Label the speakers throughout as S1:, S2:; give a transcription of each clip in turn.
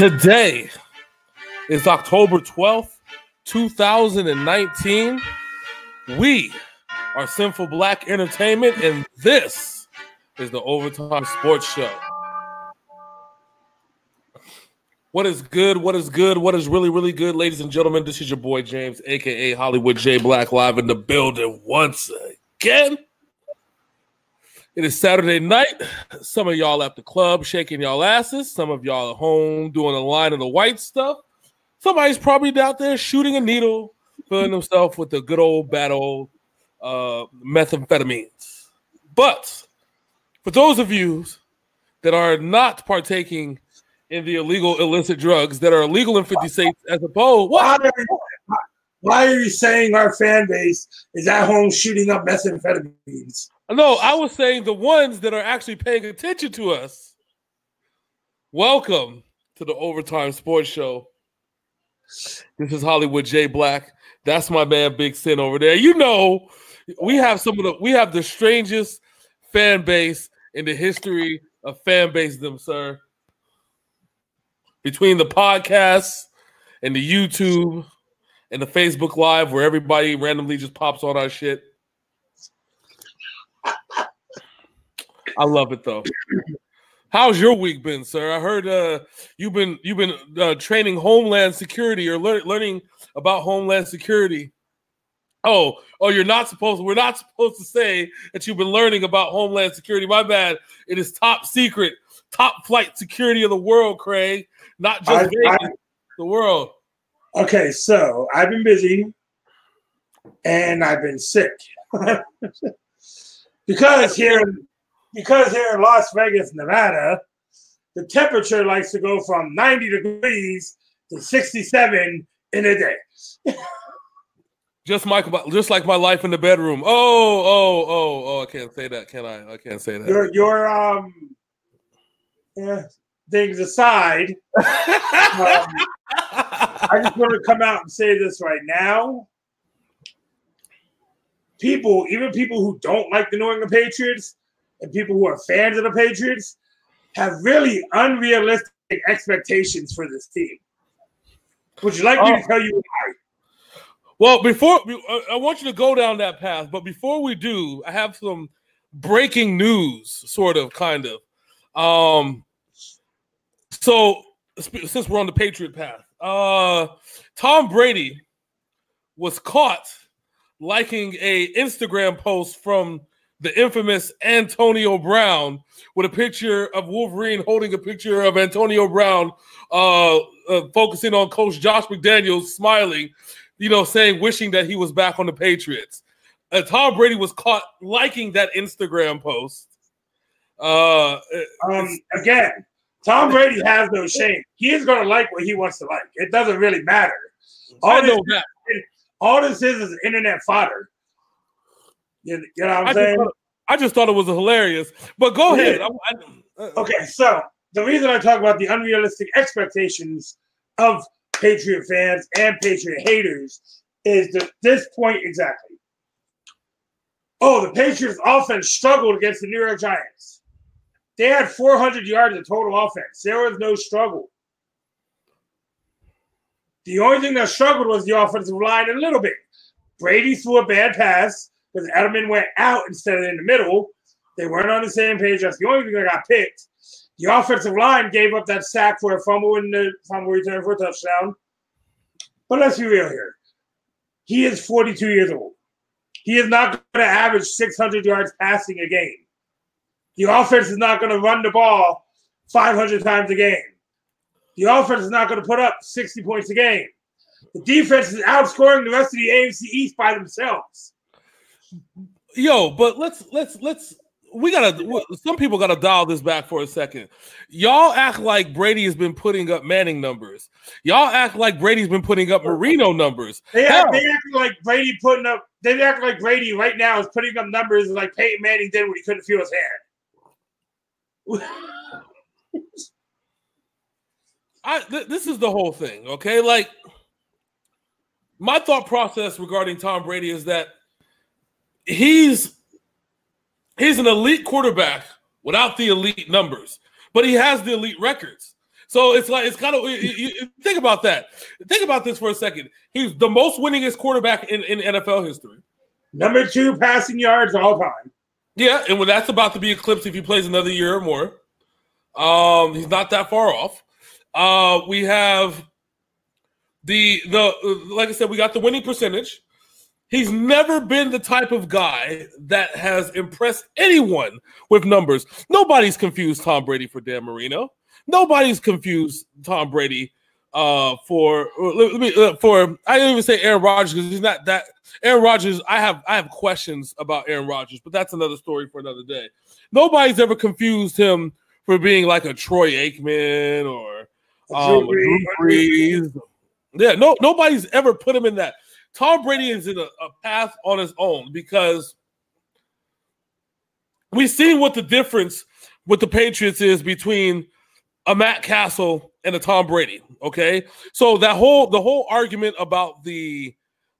S1: Today is October 12th, 2019. We are Synful Blaq Entertainment, and this is the Overtime Sports Show. What is good? What is good? What is really, really good, ladies and gentlemen? This is your boy James, aka Hollywood J Blaq, live in the building once again. It is Saturday night. Some of y'all at the club shaking y'all asses. Some of y'all at home doing a line of the white stuff. Somebody's probably out there shooting a needle, filling himself with the good old bad old uh, methamphetamines. But for those of you that are not partaking in the illegal illicit drugs that are illegal in 50 states as opposed
S2: why are, why are you saying our fan base is at home shooting up methamphetamines?
S1: No, I was saying the ones that are actually paying attention to us. Welcome to the Overtime Sports Show. This is Hollywood J Blaq. That's my man Big Syn over there. You know, we have some of the we have the strangest fan base in the history of fan base them, sir. Between the podcasts and the YouTube and the Facebook Live where everybody randomly just pops on our shit. I love it though. How's your week been, sir? I heard uh, you've been you've been uh, training Homeland Security or lear- learning about Homeland Security. Oh, oh, you're not supposed. We're not supposed to say that you've been learning about Homeland Security. My bad. It is top secret, top flight security of the world, Craig. Not just I, Vegas, I, the world.
S2: Okay, so I've been busy, and I've been sick because here because here in Las Vegas, Nevada, the temperature likes to go from 90 degrees to 67 in a day.
S1: just my, just like my life in the bedroom. Oh, oh, oh, oh! I can't say that, can I? I can't say that.
S2: Your, your um, yeah, things aside, um, I just want to come out and say this right now. People, even people who don't like the New England Patriots, and people who are fans of the Patriots have really unrealistic expectations for this team. Would you like me to oh. tell you why?
S1: Well, before I want you to go down that path, but before we do, I have some breaking news, sort of, kind of. Um, so since we're on the Patriot path, uh, Tom Brady was caught liking a Instagram post from the infamous Antonio Brown with a picture of Wolverine holding a picture of Antonio Brown, uh, uh, focusing on Coach Josh McDaniels, smiling, you know, saying, wishing that he was back on the Patriots. Uh, Tom Brady was caught liking that Instagram post. Uh,
S2: um, again, Tom Brady has no shame. He is going to like what he wants to like. It doesn't really matter. All I know this, that. All this is is internet fodder. You, you know what I'm I saying?
S1: Just I just thought it was hilarious. But go yeah. ahead. I,
S2: I, uh, okay, so the reason I talk about the unrealistic expectations of Patriot fans and Patriot haters is that this point exactly. Oh, the Patriots offense struggled against the New York Giants. They had 400 yards of total offense. There was no struggle. The only thing that struggled was the offensive line a little bit. Brady threw a bad pass because Edelman went out instead of in the middle. They weren't on the same page. That's the only thing that got picked. The offensive line gave up that sack for a fumble in the fumble return for a touchdown. But let's be real here. He is 42 years old. He is not going to average 600 yards passing a game. The offense is not going to run the ball 500 times a game. The offense is not going to put up 60 points a game. The defense is outscoring the rest of the AFC East by themselves.
S1: Yo, but let's let's let's we gotta some people gotta dial this back for a second. Y'all act like Brady has been putting up Manning numbers. Y'all act like Brady's been putting up Marino numbers.
S2: They act, they act like Brady putting up. They act like Brady right now is putting up numbers like Peyton Manning did when he couldn't feel his
S1: hand. I th- this is the whole thing, okay? Like my thought process regarding Tom Brady is that he's he's an elite quarterback without the elite numbers, but he has the elite records. So it's like it's kind of you, you, think about that. Think about this for a second. He's the most winningest quarterback in, in NFL history.
S2: Number two passing yards all time.
S1: Yeah, and when that's about to be eclipsed if he plays another year or more. Um, he's not that far off. Uh, we have the the like I said, we got the winning percentage. He's never been the type of guy that has impressed anyone with numbers. Nobody's confused Tom Brady for Dan Marino. Nobody's confused Tom Brady uh, for let me uh, for I didn't even say Aaron Rodgers because he's not that Aaron Rodgers. I have I have questions about Aaron Rodgers, but that's another story for another day. Nobody's ever confused him for being like a Troy Aikman or um, Drew Brees. Yeah, no, nobody's ever put him in that. Tom Brady is in a, a path on his own because we've seen what the difference with the Patriots is between a Matt Cassel and a Tom Brady. Okay, so that whole the whole argument about the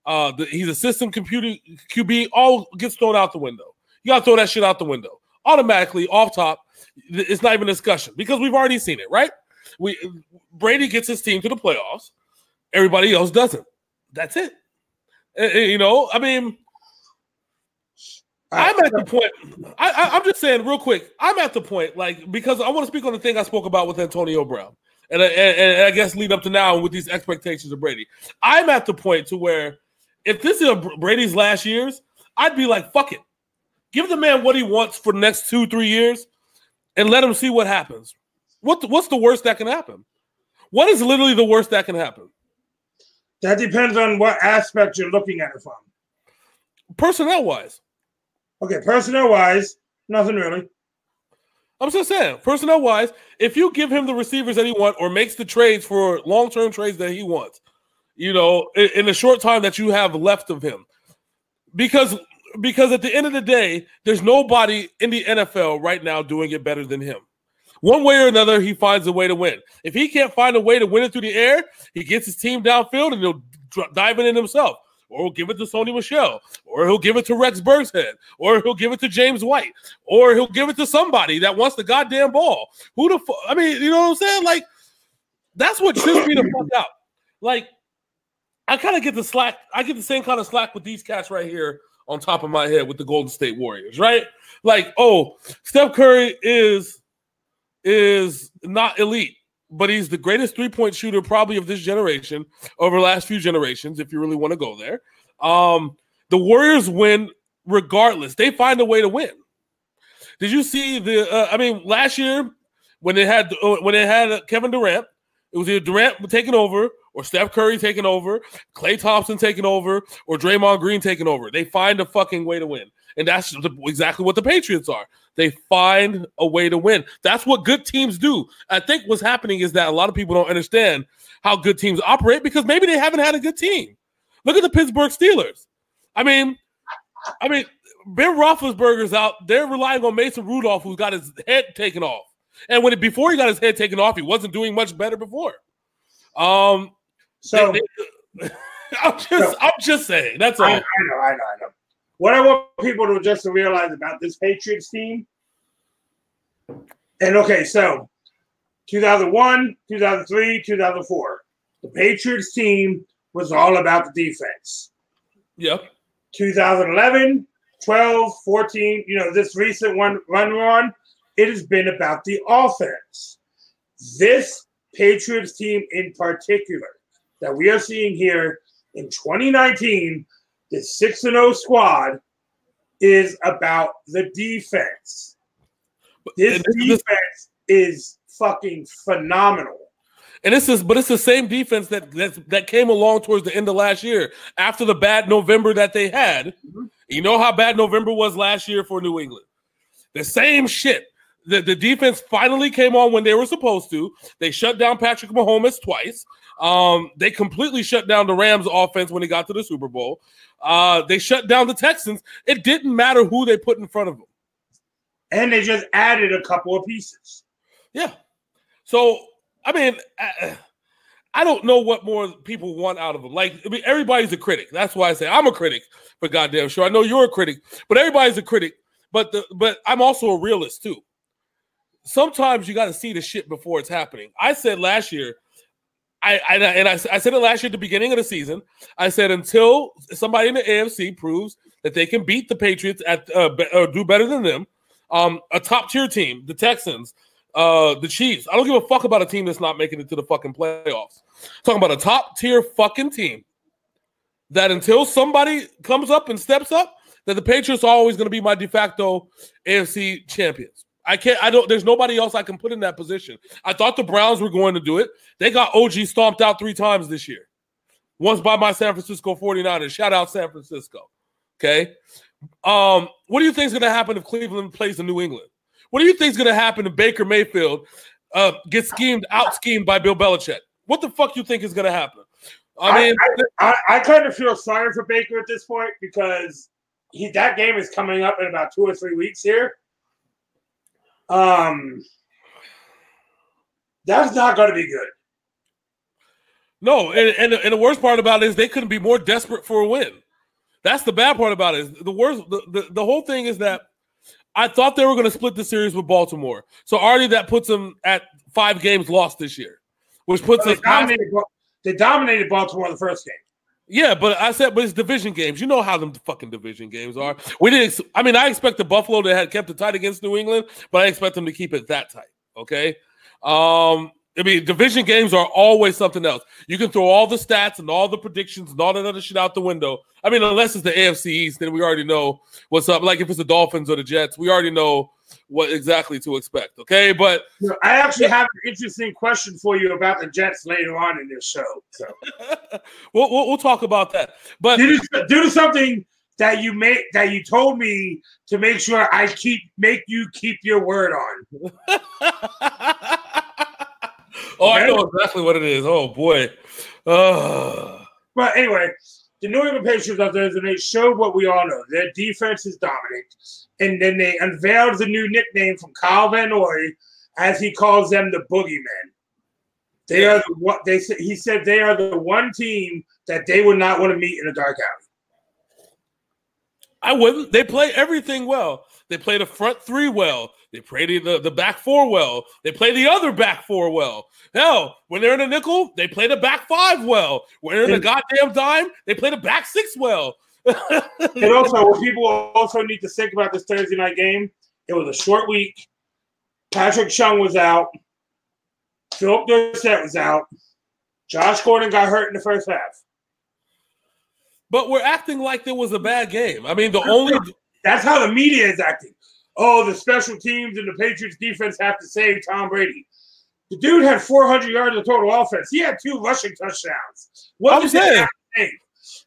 S1: uh the, he's a system computer QB all gets thrown out the window. You gotta throw that shit out the window automatically off top. It's not even a discussion because we've already seen it, right? We Brady gets his team to the playoffs. Everybody else doesn't. That's it. You know, I mean, I'm at the point. I, am just saying, real quick. I'm at the point, like, because I want to speak on the thing I spoke about with Antonio Brown, and, and, and I guess lead up to now with these expectations of Brady. I'm at the point to where, if this is Brady's last years, I'd be like, fuck it, give the man what he wants for the next two, three years, and let him see what happens. What what's the worst that can happen? What is literally the worst that can happen?
S2: That depends on what aspect you're looking at it from.
S1: Personnel wise.
S2: Okay, personnel wise, nothing really.
S1: I'm just saying, personnel wise, if you give him the receivers that he wants or makes the trades for long term trades that he wants, you know, in, in the short time that you have left of him, because because at the end of the day, there's nobody in the NFL right now doing it better than him. One way or another, he finds a way to win. If he can't find a way to win it through the air, he gets his team downfield and he'll dive in himself. Or he'll give it to Sony Michel, or he'll give it to Rex Burkhead, or he'll give it to James White, or he'll give it to somebody that wants the goddamn ball. Who the fuck? I mean, you know what I'm saying? Like, that's what trips me the fuck out. Like, I kind of get the slack. I get the same kind of slack with these cats right here on top of my head with the Golden State Warriors, right? Like, oh, Steph Curry is is not elite, but he's the greatest three point shooter probably of this generation over the last few generations, if you really want to go there. Um, the Warriors win regardless, they find a way to win. Did you see the? Uh, I mean, last year when they had uh, when they had Kevin Durant, it was either Durant taking over or Steph Curry taking over, Klay Thompson taking over, or Draymond Green taking over. They find a fucking way to win. And that's exactly what the Patriots are. They find a way to win. That's what good teams do. I think what's happening is that a lot of people don't understand how good teams operate because maybe they haven't had a good team. Look at the Pittsburgh Steelers. I mean, I mean, Ben Roethlisberger's out. They're relying on Mason Rudolph, who's got his head taken off. And when it, before he got his head taken off, he wasn't doing much better before. Um, so they, they, I'm just, so, I'm just saying. That's all. I, I
S2: know, I know, I know. What I want people to just realize about this Patriots team, and okay, so 2001, 2003, 2004, the Patriots team was all about the defense.
S1: Yep.
S2: 2011, 12, 14, you know, this recent one run on, it has been about the offense. This Patriots team in particular that we are seeing here in 2019 the 6 and 0 squad is about the defense. This defense is fucking phenomenal.
S1: And this is, but it's the same defense that that, that came along towards the end of last year after the bad November that they had. Mm-hmm. You know how bad November was last year for New England. The same shit. The, the defense finally came on when they were supposed to. They shut down Patrick Mahomes twice. Um, they completely shut down the Rams offense when he got to the Super Bowl. Uh, they shut down the Texans. It didn't matter who they put in front of them.
S2: And they just added a couple of pieces.
S1: Yeah. So, I mean, I, I don't know what more people want out of them. Like, I mean, everybody's a critic. That's why I say I'm a critic for goddamn sure. I know you're a critic, but everybody's a critic. But the but I'm also a realist too. sometimes you got to see the shit before it's happening. I said last year, I, I and I, I said it last year at the beginning of the season. I said until somebody in the AFC proves that they can beat the Patriots at uh, or do better than them, um, a top tier team, the Texans, uh, the Chiefs. I don't give a fuck about a team that's not making it to the fucking playoffs. I'm talking about a top tier fucking team. That until somebody comes up and steps up, that the Patriots are always going to be my de facto AFC champions. I can't, I don't, there's nobody else I can put in that position. I thought the Browns were going to do it. They got OG stomped out three times this year. Once by my San Francisco 49ers. Shout out San Francisco. Okay. Um, what do you think is going to happen if Cleveland plays in New England? What do you think is going to happen if Baker Mayfield uh, gets schemed, out schemed by Bill Belichick? What the fuck you think is going to happen?
S2: I mean, I, I, I, kind of feel sorry for Baker at this point because he that game is coming up in about two or three weeks here. Um, that's not going to be good.
S1: No, and, and, and the worst part about it is they couldn't be more desperate for a win. That's the bad part about it. Is the worst, the, the, the whole thing is that I thought they were going to split the series with Baltimore. So already that puts them at five games lost this year, which puts they
S2: us. Dominated, they dominated Baltimore the first game.
S1: Yeah, but I said, but it's division games. You know how them fucking division games are. We didn't. I mean, I expect the Buffalo to have kept it tight against New England, but I expect them to keep it that tight. Okay. Um, I mean, division games are always something else. You can throw all the stats and all the predictions and all that other shit out the window. I mean, unless it's the AFC East, then we already know what's up. Like if it's the Dolphins or the Jets, we already know what exactly to expect. Okay, but
S2: I actually have an interesting question for you about the Jets later on in this show. So
S1: we'll, we'll, we'll talk about that. But
S2: due to, due to something that you made that you told me to make sure I keep make you keep your word on.
S1: Oh, I know exactly what it is. Oh boy. Uh.
S2: But anyway, the New England Patriots out there, and they showed what we all know. Their defense is dominant. And then they unveiled the new nickname from Kyle Van Noy, as he calls them the Boogeymen. They are the what they said he said they are the one team that they would not want to meet in a dark alley.
S1: I wouldn't. They play everything well. They play the front three well. They play the, the back four well. They play the other back four well. Hell, when they're in a nickel, they play the back five well. When they're in a goddamn dime, they play the back six well.
S2: and also, what people also need to think about this Thursday night game, it was a short week. Patrick Chung was out. Phillip Dorsett was out. Josh Gordon got hurt in the first half.
S1: But we're acting like there was a bad game. I mean, the only
S2: that's how the media is acting oh, the special teams and the Patriots defense have to save Tom Brady. The dude had 400 yards of total offense. He had two rushing touchdowns. What
S1: I'm saying.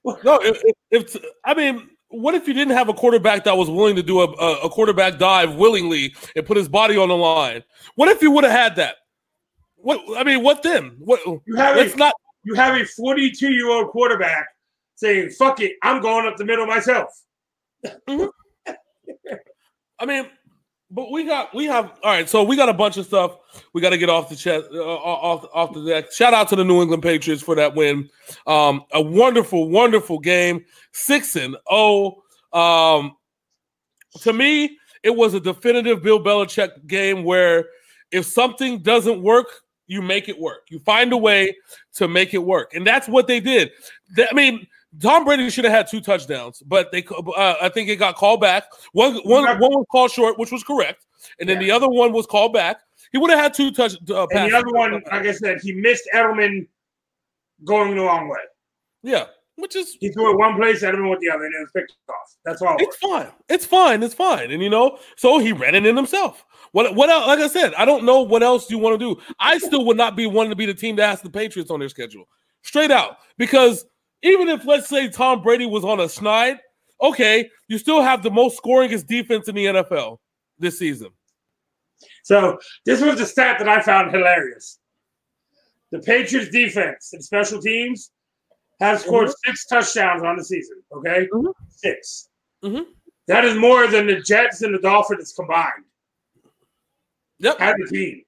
S1: no, if, if, I mean, what if you didn't have a quarterback that was willing to do a, a, quarterback dive willingly and put his body on the line? What if you would have had that? What I mean, what then? What
S2: you have? A, not. You have a 42 year old quarterback saying, "Fuck it, I'm going up the middle myself." Mm-hmm.
S1: I mean, but we got we have all right. So we got a bunch of stuff we got to get off the chest, uh, off off the deck. Shout out to the New England Patriots for that win. Um, a wonderful, wonderful game, six and. Oh. Um, to me, it was a definitive Bill Belichick game where if something doesn't work, you make it work. You find a way to make it work, and that's what they did. I mean, Tom Brady should have had two touchdowns, but they uh, I think it got called back. One one one was called short, which was correct, and then yeah. the other one was called back. He would have had two touch. Uh,
S2: and the other one, like I said, he missed Edelman going the wrong way.
S1: Yeah, which is
S2: he threw it one place, Edelman went the other, and it was picked off. That's all.
S1: It it's fine. It's fine. It's fine. And you know, so he ran it in himself. What what else? Like I said, I don't know what else you want to do. I still would not be wanting to be the team that has the Patriots on their schedule, straight out, because even if let's say Tom Brady was on a snide, okay, you still have the most scoringest defense in the NFL this season.
S2: So this was the stat that I found hilarious. The Patriots defense and special teams have scored mm-hmm. six touchdowns on the season. Okay, mm-hmm. 6 mm-hmm. That is more than the Jets and the Dolphins combined.
S1: Yep.
S2: As a team.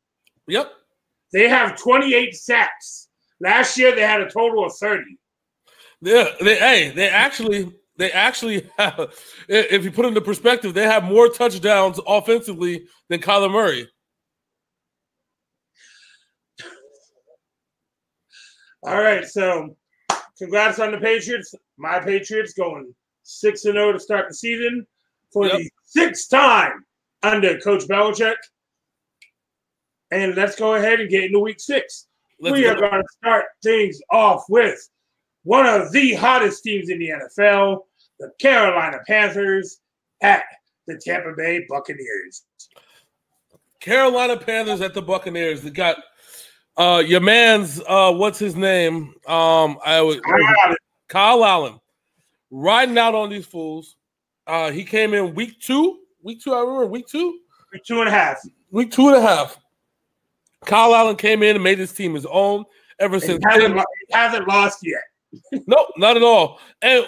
S1: Yep.
S2: They have 28 sacks. Last year they had a total of 30.
S1: Yeah, they hey, they actually they actually have if you put it into perspective, they have more touchdowns offensively than Kyler Murray.
S2: All right, so congrats on the Patriots. My Patriots going six and zero to start the season for yep. the sixth time under Coach Belichick. And let's go ahead and get into Week 6 let's we are going to start things off with one of the hottest teams in the NFL, the Carolina Panthers at the Tampa Bay Buccaneers.
S1: Carolina Panthers at the Buccaneers. They got uh your man's uh what's his name? Um I was Kyle, Kyle Allen riding out on these fools. Uh he came in week two. Week two, I remember week two.
S2: Week two and a half.
S1: Week two and a half. Kyle Allen came in and made his team his own ever since.
S2: Hasn't, he hasn't lost yet.
S1: No, not at all. And,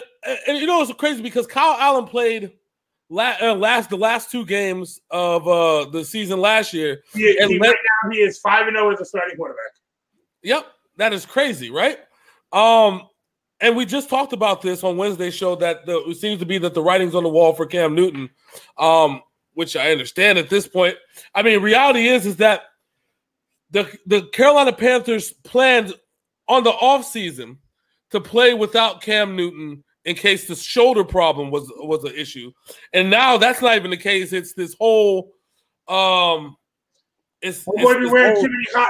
S1: and, you know it's crazy because Kyle Allen played last, uh, last the last two games of uh, the season last year.
S2: He, and he, right now he is five and zero oh as a starting quarterback.
S1: Yep, that is crazy, right? Um, and we just talked about this on Wednesday show that the, it seems to be that the writing's on the wall for Cam Newton, um, which I understand at this point. I mean, reality is is that the the Carolina Panthers planned on the offseason to play without Cam Newton in case the shoulder problem was was an issue. And now that's not even the case. It's this whole um it's,
S2: homeboy it's wearing too many high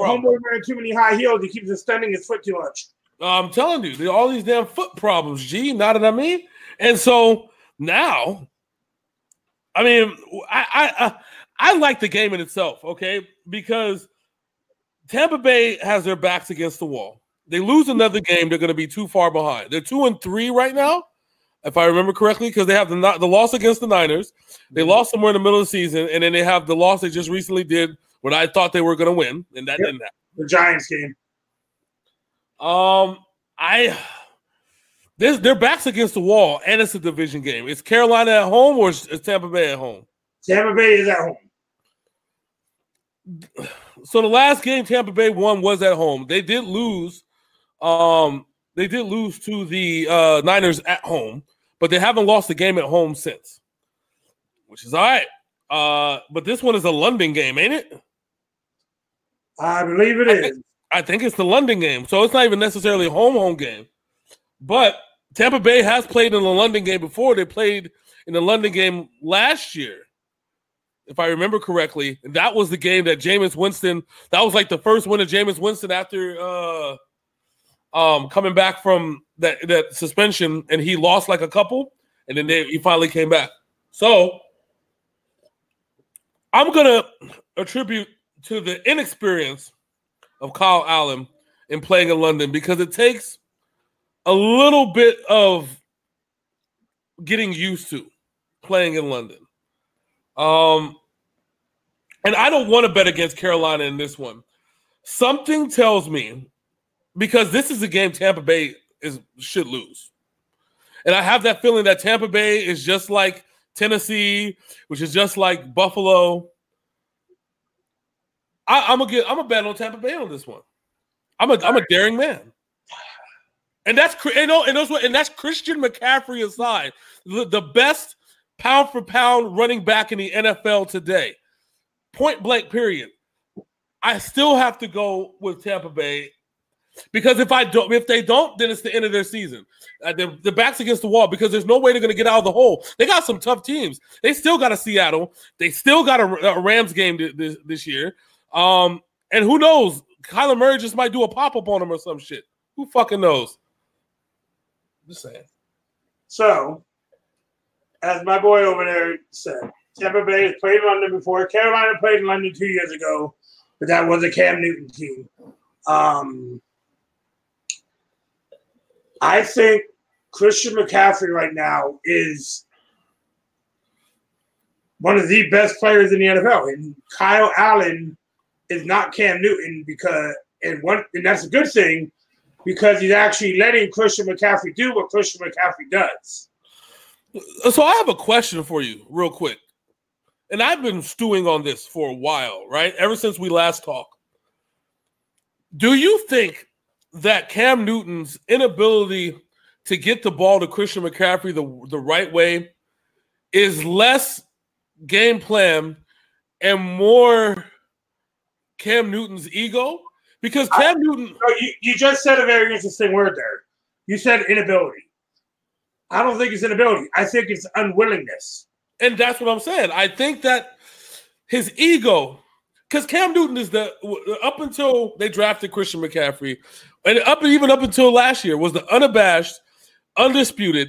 S2: homeboy wearing too many high heels. He keeps extending his foot too much.
S1: I'm telling you, all these damn foot problems, G, not what I mean? And so now, I mean, I I I, I like the game in itself, okay? Because Tampa Bay has their backs against the wall. They lose another game, they're going to be too far behind. They're two and three right now, if I remember correctly, because they have the the loss against the Niners. They mm-hmm. lost somewhere in the middle of the season, and then they have the loss they just recently did when I thought they were going to win, and that yep. didn't happen.
S2: The Giants game.
S1: Um, I this their backs against the wall, and it's a division game. Is Carolina at home or is Tampa Bay at home?
S2: Tampa Bay is at home
S1: so the last game Tampa Bay won was at home. They did lose. Um, they did lose to the uh, Niners at home, but they haven't lost a game at home since, which is all right. Uh, but this one is a London game, ain't it?
S2: I believe it
S1: I
S2: is.
S1: Think, I think it's the London game, so it's not even necessarily a home home game. But Tampa Bay has played in the London game before. They played in the London game last year if I remember correctly. And that was the game that Jameis Winston, that was like the first win of Jameis Winston after uh um coming back from that that suspension and he lost like a couple and then they, he finally came back. So I'm gonna attribute to the inexperience of Kyle Allen in playing in London because it takes a little bit of getting used to playing in London. Um, and I don't want to bet against Carolina in this one. Something tells me because this is a game Tampa Bay is should lose. And I have that feeling that Tampa Bay is just like Tennessee, which is just like Buffalo. I, am gonna get I'm a bet on Tampa Bay on this one. I'm a am a daring man. And that's and, and, those, and that's Christian McCaffrey aside, the best pound for pound running back in the NFL today. Point blank, period. I still have to go with Tampa Bay because if I don't, if they don't, then it's the end of their season. Uh, the, the backs against the wall because there's no way they're going to get out of the hole. They got some tough teams. They still got a Seattle. They still got a, a Rams game this, this year. Um, and who knows? Kyler Murray just might do a pop up on them or some shit. Who fucking knows? Just saying.
S2: So as my boy over there said, Tampa Bay has played London before. Carolina played in London two years ago, but that was a Cam Newton team. Um, I think Christian McCaffrey right now is one of the best players in the NFL, and Kyle Allen is not Cam Newton because, and one, and that's a good thing because he's actually letting Christian McCaffrey do what Christian McCaffrey does.
S1: So I have a question for you, real quick. And I've been stewing on this for a while, right? Ever since we last talked. Do you think that Cam Newton's inability to get the ball to Christian McCaffrey the, the right way is less game plan and more Cam Newton's ego? because Cam I, Newton.
S2: You, you just said a very interesting word there. You said inability. I don't think it's inability. I think it's unwillingness.
S1: And that's what I'm saying. I think that his ego, because Cam Newton is the up until they drafted Christian McCaffrey, and up even up until last year was the unabashed, undisputed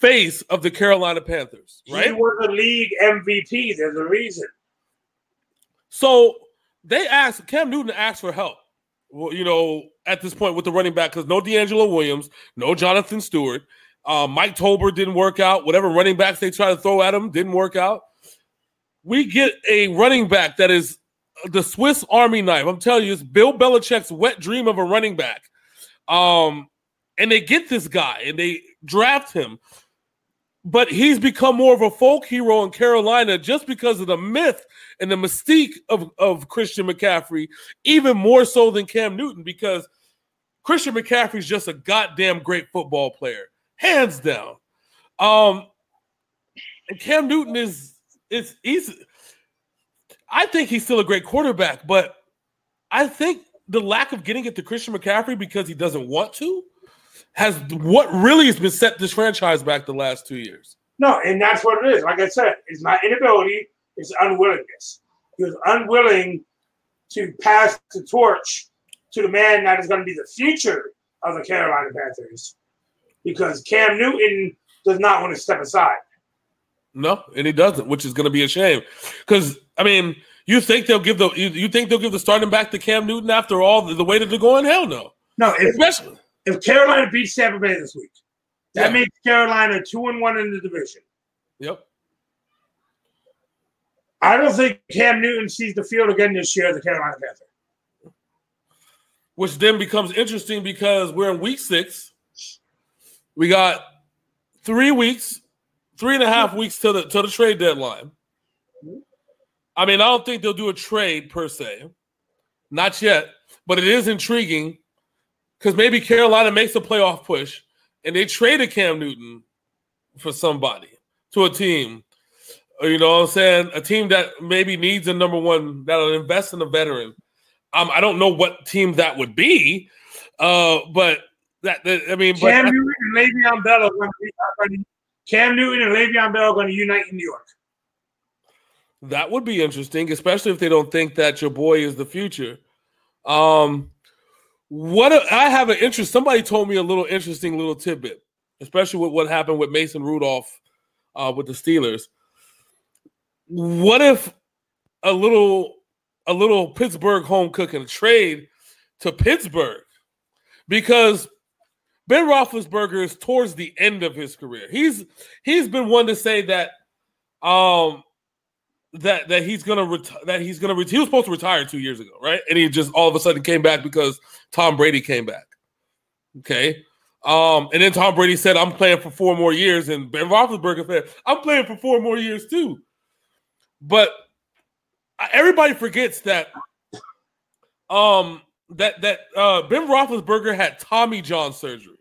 S1: face of the Carolina Panthers. Right? He
S2: was a league MVP. There's a reason.
S1: So they asked Cam Newton asked for help. Well, you know, at this point with the running back, because no DeAngelo Williams, no Jonathan Stewart. Uh, Mike Tolbert didn't work out. Whatever running backs they tried to throw at him didn't work out. We get a running back that is the Swiss Army knife. I'm telling you, it's Bill Belichick's wet dream of a running back. Um, and they get this guy and they draft him. But he's become more of a folk hero in Carolina just because of the myth and the mystique of, of Christian McCaffrey, even more so than Cam Newton, because Christian McCaffrey is just a goddamn great football player hands down. Um, and Cam Newton is is he's. I think he's still a great quarterback, but I think the lack of getting it to Christian McCaffrey because he doesn't want to has what really has been set this franchise back the last two years.
S2: No, and that's what it is. Like I said, it's not inability, it's unwillingness. He was unwilling to pass the torch to the man that is going to be the future of the Carolina Panthers because Cam Newton does not want to step aside.
S1: No, and he doesn't, which is going to be a shame. Because I mean, you think they'll give the you, you, think they'll give the starting back to Cam Newton after all the, the way that they're going? Hell no.
S2: No, if, especially if Carolina beats Tampa Bay this week, that yeah. makes Carolina two and one in the division.
S1: Yep.
S2: I don't think Cam Newton sees the field again this year. The Carolina Panthers.
S1: Which then becomes interesting because we're in week six we got three weeks, three and a half weeks to the to the trade deadline. I mean, I don't think they'll do a trade per se, not yet, but it is intriguing because maybe Carolina makes a playoff push and they traded Cam Newton for somebody to a team. You know what I'm saying? A team that maybe needs a number one that'll invest in a veteran. Um, I don't know what team that would be, uh, but that, that I mean,
S2: Cam but, Newton and Le'Veon Bell are going to be, Cam Newton and Le'Veon Bell are going to unite in New York.
S1: That would be interesting, especially if they don't think that your boy is the future. Um, what a, I have an interest. Somebody told me a little interesting little tidbit, especially with what happened with Mason Rudolph uh, with the Steelers. What if a little a little Pittsburgh home cooking a trade to Pittsburgh because Ben Roethlisberger is towards the end of his career. He's he's been one to say that um that that he's gonna retire that he's gonna he was supposed to retire two years ago, right? And he just all of a sudden came back because Tom Brady came back. Okay. Um, and then Tom Brady said, I'm playing for four more years, and Ben Roethlisberger said, I'm playing for four more years too. But everybody forgets that um that that uh Ben Roethlisberger had Tommy John surgery.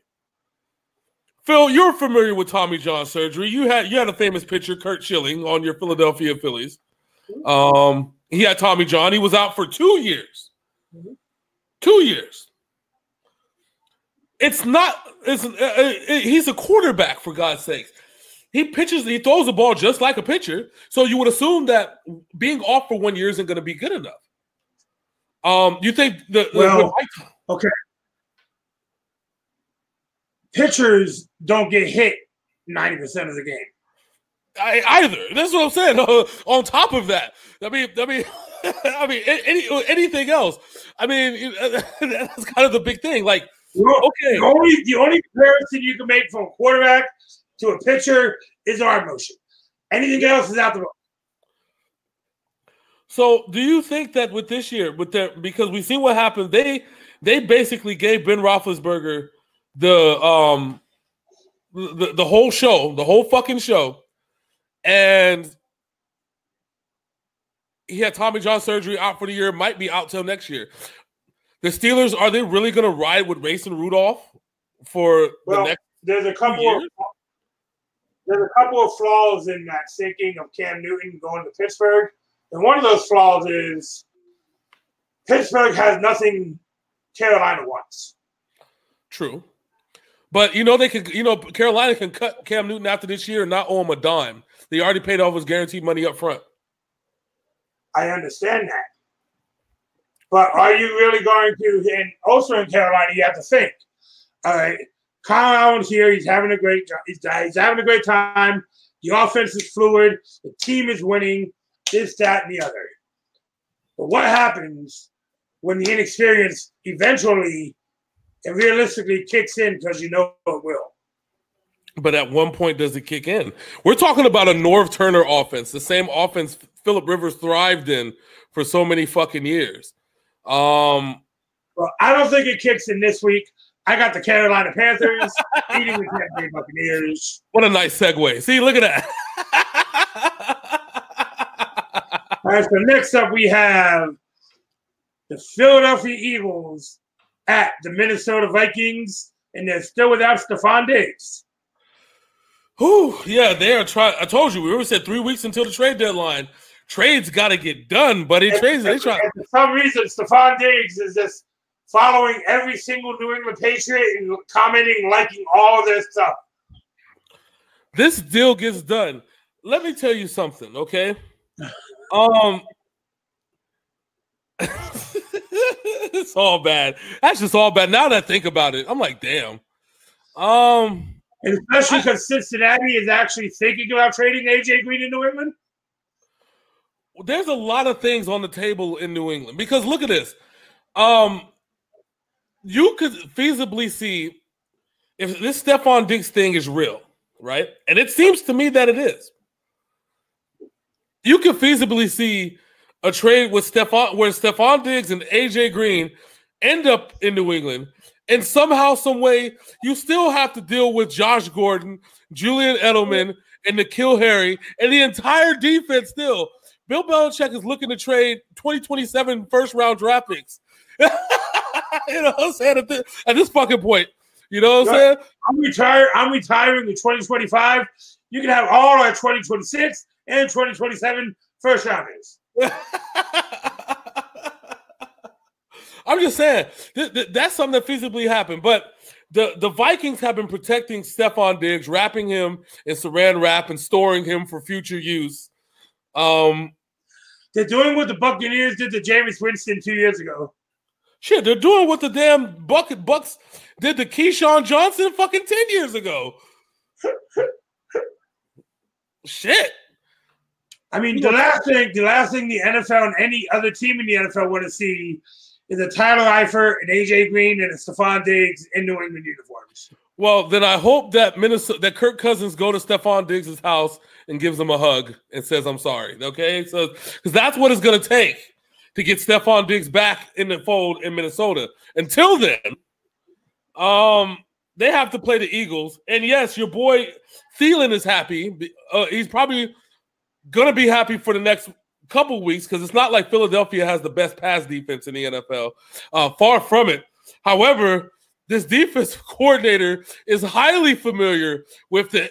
S1: Phil, you're familiar with Tommy John surgery. You had you had a famous pitcher, Curt Schilling, on your Philadelphia Phillies. Um, he had Tommy John. He was out for two years. Two years. It's not. It's uh, uh he's a quarterback for God's sakes. He pitches. He throws the ball just like a pitcher. So you would assume that being off for one year isn't going to be good enough. Um, you think the,
S2: well, okay pitchers don't get hit 90% of the game.
S1: I, either. That's what I'm saying. On top of that, I mean, I mean, I mean, any, anything else? I mean, that's kind of the big thing. Like, okay,
S2: the only the only comparison you can make from a quarterback to a pitcher is arm motion. Anything else is out the book.
S1: So, do you think that with this year, with their because we see what happened, they they basically gave Ben Roethlisberger the um the, the whole show, the whole fucking show, and he had Tommy John surgery out for the year, might be out till next year. The Steelers are they really going to ride with Mason Rudolph for well, the next?
S2: There's a couple of there's a couple of flaws in that thinking of Cam Newton going to Pittsburgh, and one of those flaws is Pittsburgh has nothing Carolina wants.
S1: True. But you know they could you know Carolina can cut Cam Newton after this year and not owe him a dime. They already paid off his guaranteed money up front.
S2: I understand that. But are you really going to and also in Carolina you have to think. All right. Kyle Allen here, he's having a great he's, uh, he's having a great time. The offense is fluid, the team is winning, this, that, and the other. But what happens when the inexperience eventually and realistically kicks in because you know it will?
S1: But at one point, does it kick in? We're talking about a Norv Turner offense, the same offense Philip Rivers thrived in for so many fucking years. Um,
S2: well, I don't think it kicks in this week. I got the Carolina Panthers beating the Tampa Bay Buccaneers.
S1: What a nice segue. See, look at that.
S2: All right, so next up we have the Philadelphia Eagles at the Minnesota Vikings, and they're still without Stefon Diggs.
S1: Whew, yeah, they are trying. I told you we already said three weeks until the trade deadline. Trades got to get done, but it trades. They try.
S2: For some reason, Stefon Diggs is just following every single New England Patriot and commenting, liking all this stuff.
S1: This deal gets done. Let me tell you something, okay? Um, it's all bad. That's just all bad. Now that I think about it, I'm like, damn. Um,
S2: and especially because Cincinnati is actually thinking about trading AJ Green in New England.
S1: There's a lot of things on the table in New England because look at this. Um, you could feasibly see if this Stefon Diggs thing is real, right? And it seems to me that it is. You could feasibly see a trade with Stefon where Stefon Diggs and AJ Green end up in New England, and somehow, some way, you still have to deal with Josh Gordon, Julian Edelman, and N'Keal Harry, and the entire defense still. Bill Belichick is looking to trade 2027 first round draft picks. you know what I'm saying? At this, at this fucking point. You know what I'm saying?
S2: I'm retired. I'm retiring in 2025. You can have all our 2026 and 2027 first rounders.
S1: I'm just saying th- th- that's something that feasibly happened. But the, the Vikings have been protecting Stefon Diggs, wrapping him in saran wrap and storing him for future use. Um,
S2: They're doing what the Buccaneers did to Jameis Winston two years ago.
S1: Shit, they're doing what the damn bucket Bucks did to Keyshawn Johnson fucking 10 years ago. Shit.
S2: I mean, the last thing, the last thing the NFL and any other team in the NFL want to see is a Tyler Eifert, and AJ Green, and a Stefon Diggs in New England uniforms.
S1: Well, then I hope that Minnesota, that Kirk Cousins go to Stefon Diggs' house and gives him a hug and says, "I'm sorry." Okay, so because that's what it's going to take to get Stefon Diggs back in the fold in Minnesota. Until then, um, they have to play the Eagles, and yes, your boy Thielen is happy. Uh, he's probably going to be happy for the next couple weeks because it's not like Philadelphia has the best pass defense in the NFL. Uh, far from it. However, this defense coordinator is highly familiar with the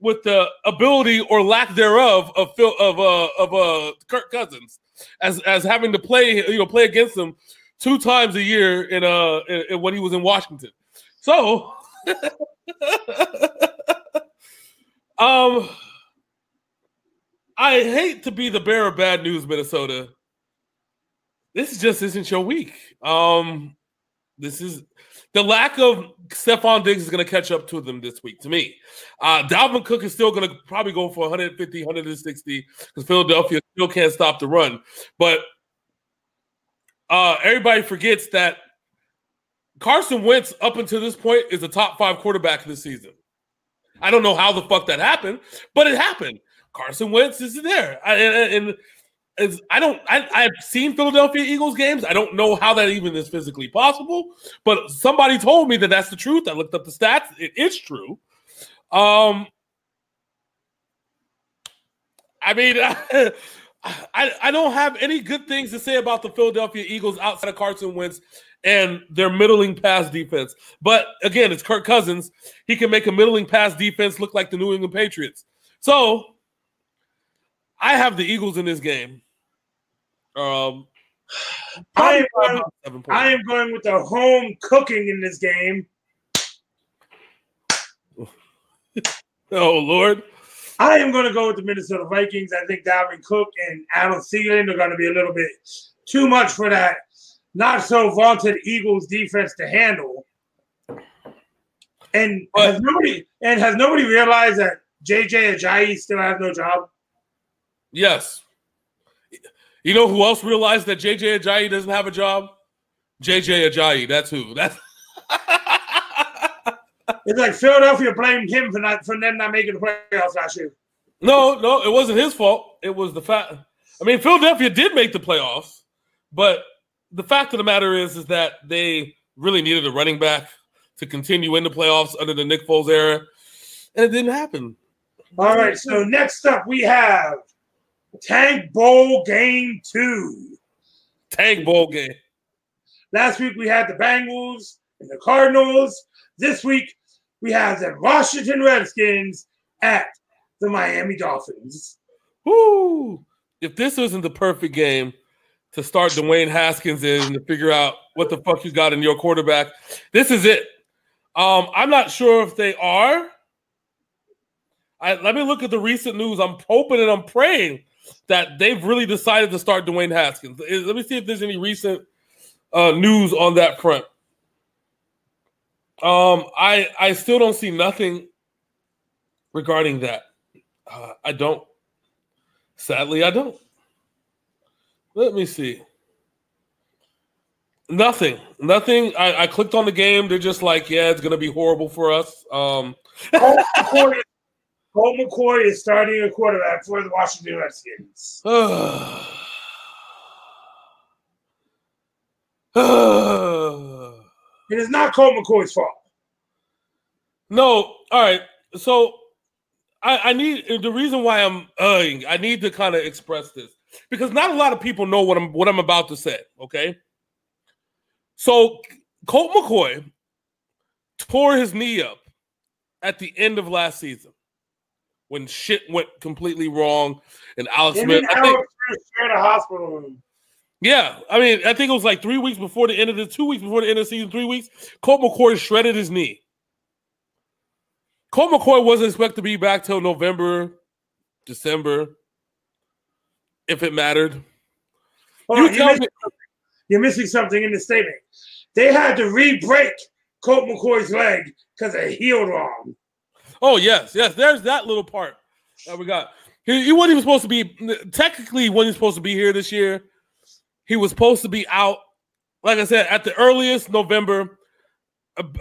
S1: with the ability or lack thereof of Phil of uh of uh Kirk Cousins as as having to play you know play against him two times a year in uh in, in when he was in Washington. So um I hate to be the bearer of bad news, Minnesota. This just isn't your week. Um, this is the lack of Stefon Diggs is going to catch up to them this week. To me, uh, Dalvin Cook is still going to probably go for 150, 160 because Philadelphia still can't stop the run. But uh, everybody forgets that Carson Wentz, up until this point, is a top five quarterback this season. I don't know how the fuck that happened, but it happened. Carson Wentz isn't there. I, and, I don't. I, I've seen Philadelphia Eagles games. I don't know how that even is physically possible, but somebody told me that that's the truth. I looked up the stats. It is true. Um, I mean, I, I, I don't have any good things to say about the Philadelphia Eagles outside of Carson Wentz and their middling pass defense. But again, it's Kirk Cousins. He can make a middling pass defense look like the New England Patriots. So I have the Eagles in this game. Um,
S2: I am, going, I am going with the home cooking in this game.
S1: oh Lord.
S2: I am going to go with the Minnesota Vikings. I think Dalvin Cook and Adam Thielen are going to be a little bit too much for that not so vaunted Eagles defense to handle. And but, has nobody and has nobody realized that JJ Ajayi still has no job?
S1: Yes. You know who else realized that JJ Ajayi doesn't have a job? JJ Ajayi. That's who. That's
S2: it's like Philadelphia blamed him for not for them not making the playoffs last year.
S1: No, no, it wasn't his fault. It was the fact. I mean, Philadelphia did make the playoffs, but the fact of the matter is, is that they really needed a running back to continue in the playoffs under the Nick Foles era, and it didn't happen.
S2: All right, so next up we have Tank Bowl Game Two.
S1: Tank Bowl game.
S2: Last week we had the Bengals and the Cardinals. This week we have the Washington Redskins at the Miami Dolphins.
S1: Woo! If this isn't the perfect game to start Dwayne Haskins in to figure out what the fuck you got in your quarterback, this is it. Um, I'm not sure if they are. I, let me look at the recent news. I'm hoping and I'm praying that they've really decided to start Dwayne Haskins. Let me see if there's any recent uh, news on that front. Um, I I still don't see nothing regarding that. Uh, I don't. Sadly, I don't. Let me see. Nothing. Nothing. I, I clicked on the game. They're just like, yeah, it's gonna be horrible for us. Um
S2: Colt McCoy is starting a quarterback for the Washington Redskins. it is not Colt McCoy's fault.
S1: No. All right. So I, I need the reason why I'm uh, I need to kind of express this because not a lot of people know what I'm what I'm about to say. Okay, so Colt McCoy tore his knee up at the end of last season when shit went completely wrong and Alex and Smith. I think,
S2: in a hospital room.
S1: Yeah, I mean, I think it was like three weeks before the end of the two weeks before the end of the season, three weeks. Colt McCoy shredded his knee. Colt McCoy wasn't expected to be back till November, December, if it mattered.
S2: You on, you're, missing you're missing something in the statement. They had to re-break Colt McCoy's leg because it healed wrong.
S1: Oh yes, yes. There's that little part that we got. He, he wasn't even supposed to be technically wasn't supposed to be here this year. He was supposed to be out, like I said, at the earliest November.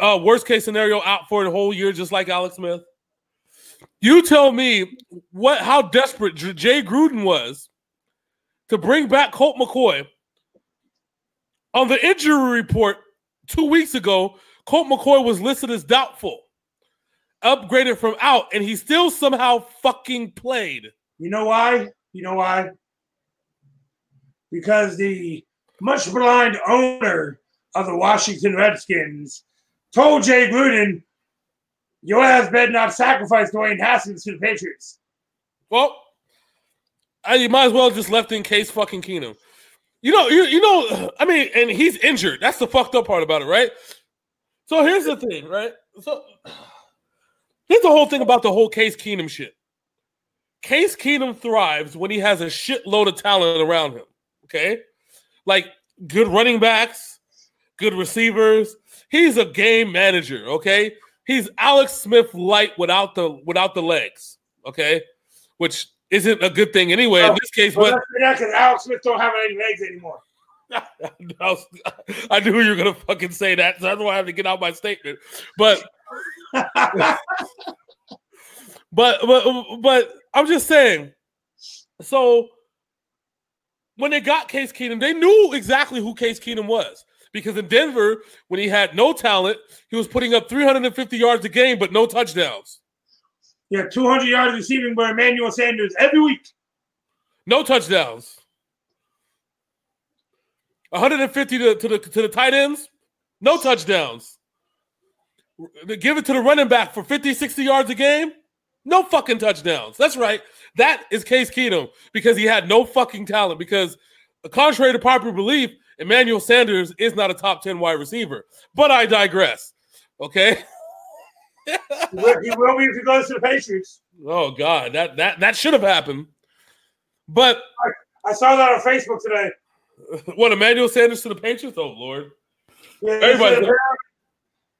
S1: Uh, worst case scenario, out for the whole year, just like Alex Smith. You tell me what how desperate Jay Gruden was to bring back Colt McCoy. On the injury report two weeks ago, Colt McCoy was listed as doubtful, upgraded from out, and he still somehow fucking played.
S2: You know why? You know why? Because the much blind owner of the Washington Redskins told Jay Gruden, your ass better not sacrifice Dwayne Haskins to the Patriots.
S1: Well, I, you might as well just left in Case fucking Keenum. You know, you, you know, I mean, and he's injured. That's the fucked up part about it, right? So here's the thing, right? So here's the whole thing about the whole Case Keenum shit. Case Keenum thrives when he has a shitload of talent around him. Okay, like good running backs, good receivers. He's a game manager. Okay, he's Alex Smith light without the without the legs. Okay, which isn't a good thing anyway. in oh, this case, well,
S2: but because Alex Smith don't have any legs anymore.
S1: I knew you were gonna fucking say that, so that's why I have to get out my statement. But, but, but, but I'm just saying. So when they got Case Keenum, they knew exactly who Case Keenum was because in Denver, when he had no talent, he was putting up 350 yards a game but no touchdowns.
S2: Yeah, 200 yards receiving by Emmanuel Sanders every week.
S1: No touchdowns. 150 to, to the to the tight ends, no touchdowns. Give it to the running back for 50, 60 yards a game, no fucking touchdowns. That's right. That is Case Keenum because he had no fucking talent because contrary to popular belief, Emmanuel Sanders is not a top 10 wide receiver. But I digress. Okay.
S2: he, will, he will be if he goes to the Patriots.
S1: Oh God, that that that should have happened. But
S2: I, I saw that on Facebook today.
S1: What Emmanuel Sanders to the Patriots? Oh Lord.
S2: Yeah,
S1: Everybody-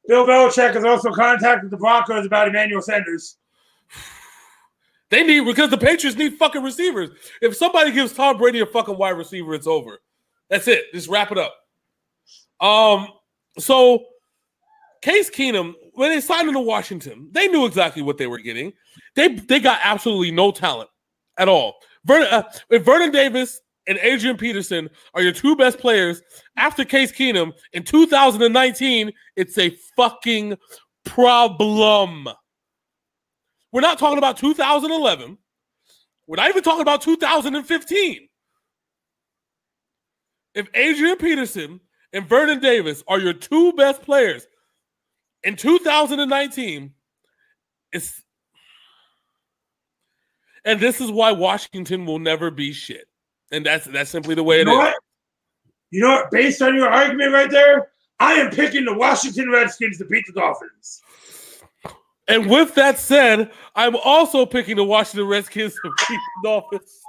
S2: Bill Belichick has also contacted the Broncos about Emmanuel Sanders.
S1: They need because the Patriots need fucking receivers. If somebody gives Tom Brady a fucking wide receiver, it's over. That's it. Just wrap it up. Um, so Case Keenum, when they signed him to Washington, they knew exactly what they were getting. They they got absolutely no talent at all. Vernon, uh, if Vernon Davis and Adrian Peterson are your two best players after Case Keenum in 2019, it's a fucking problem. We're not talking about 2011. We're not even talking about 2015. If Adrian Peterson and Vernon Davis are your two best players in 2019, it's and this is why Washington will never be shit. And that's that's simply the way
S2: You
S1: it
S2: know what? You know what? Based on your argument right there, I am picking the Washington Redskins to beat the Dolphins.
S1: And with that said, I'm also picking the Washington Redskins to beat the Dolphins.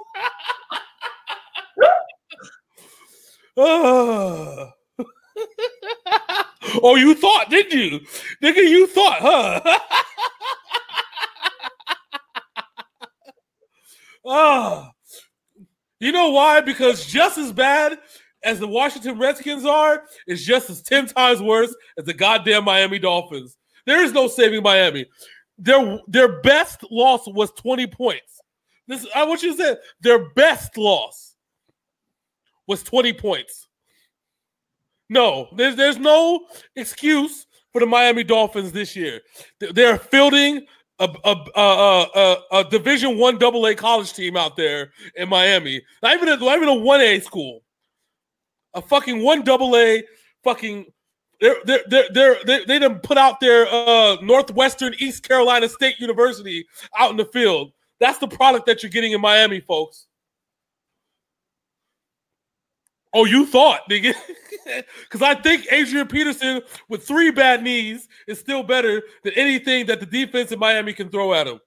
S1: Ah. oh, you thought, didn't you? Nigga, you thought, huh? Ah. You know why? Because just as bad as the Washington Redskins are, is just as 10 times worse as the goddamn Miami Dolphins. There is no saving Miami. Their their best loss was 20 points. This I want you to say their best loss was 20 points. No, there's there's no excuse for the Miami Dolphins this year. They- They're fielding a a, a, a, a, Division One Double A college team out there in Miami. Not even a, not even a one A school. A fucking one double A fucking they're they're, they're they they done put out their uh Northwestern East Carolina State University out in the field. That's the product that you're getting in Miami, folks. Oh, you thought, nigga? Because I think Adrian Peterson with three bad knees is still better than anything that the defense in Miami can throw at him.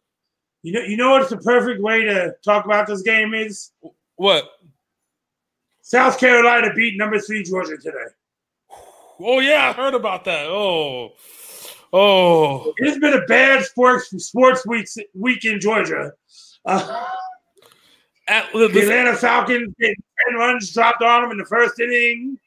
S2: You know, you know what's the perfect way to talk about this game is?
S1: What?
S2: South Carolina beat number three Georgia today.
S1: Oh yeah, I heard about that. Oh, oh.
S2: It's been a bad sports sports week week in Georgia. Uh,
S1: At,
S2: the Atlanta Falcons get 10 runs dropped on them in the first inning.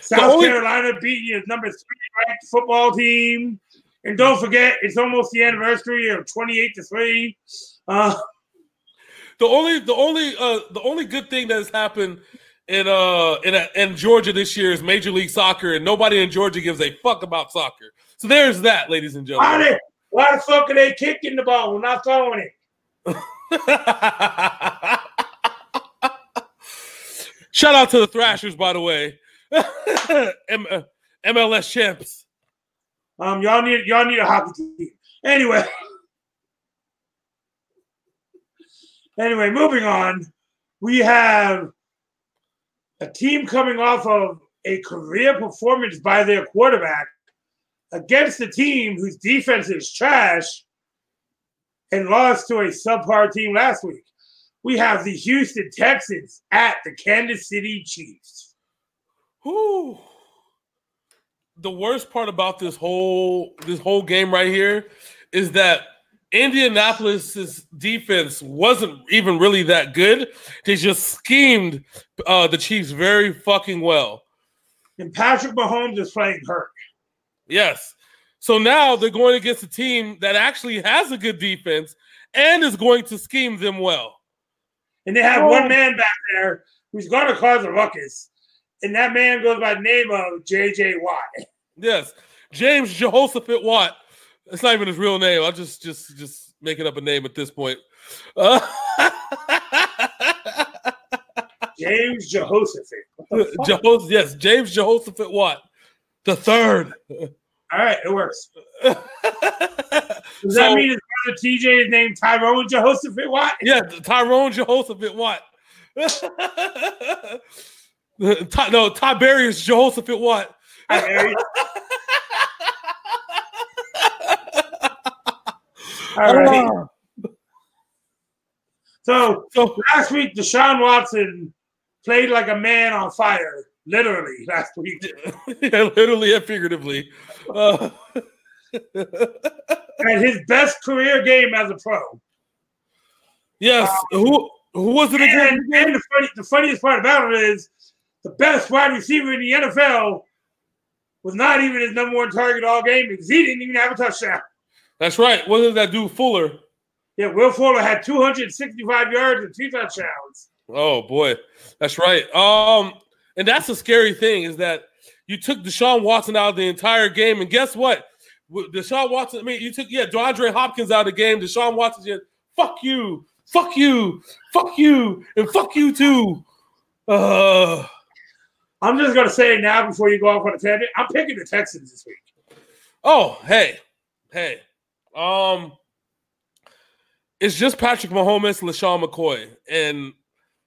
S2: South
S1: only-
S2: Carolina beat your number three ranked football team. And don't forget, it's almost the anniversary of 28 to 3. Uh,
S1: the only the only uh the only good thing that has happened in uh in uh, in Georgia this year is Major League Soccer, and nobody in Georgia gives a fuck about soccer. So there's that, ladies and
S2: why,
S1: gentlemen.
S2: they, why the fuck are they kicking the ball? We're not throwing it.
S1: Shout out to the Thrashers, by the way. M- uh, MLS champs.
S2: Um, y'all need y'all need a hockey team. Anyway. Anyway, moving on. We have a team coming off of a career performance by their quarterback against a team whose defense is trash and lost to a subpar team last week. We have the Houston Texans at the Kansas City Chiefs.
S1: Whew. The worst part about this whole this whole game right here is that Indianapolis's defense wasn't even really that good. They just schemed uh, the Chiefs very fucking well.
S2: And Patrick Mahomes is playing hurt.
S1: Yes. So now they're going against a team that actually has a good defense and is going to scheme them well.
S2: And they have
S1: Oh.
S2: one man back there who's going to cause a ruckus. And that man goes by the name of J.J. Watt.
S1: Yes, James Jehoshaphat Watt. It's not even his real name. I'll just just just making up a name at this point. Uh,
S2: James Jehoshaphat. What the fuck?
S1: Jehos- yes, James Jehoshaphat Watt, the third.
S2: All right, it works.
S1: so,
S2: Does that mean his brother TJ is named Tyrone Jehoshaphat Watt?
S1: yeah, Tyrone Jehoshaphat Watt. Ty, no, Tiberius Jehoshaphat what?
S2: All right. So, so last week, Deshaun Watson played like a man on fire, literally last week.
S1: yeah, literally and figuratively. Uh,
S2: and his best career game as a pro.
S1: Yes. Um, who who was it again?
S2: And, and the, funny, the funniest part about it is the best wide receiver in the NFL was not even his number one target all game because he didn't even have a touchdown.
S1: That's right. Wasn't that dude Fuller?
S2: Yeah, Will Fuller had 265 yards and two touchdowns.
S1: Oh boy, that's right. Um, and that's the scary thing is that you took Deshaun Watson out of the entire game, and guess what? Deshaun Watson. I mean, you took yeah, DeAndre Hopkins out of the game. Deshaun Watson said, "Fuck you, fuck you, fuck you, and fuck you too." Uh,
S2: I'm just gonna say it now before you go off on a tangent. I'm picking the Texans this week.
S1: Oh, hey, hey. Um, it's just Patrick Mahomes, LeSean McCoy, and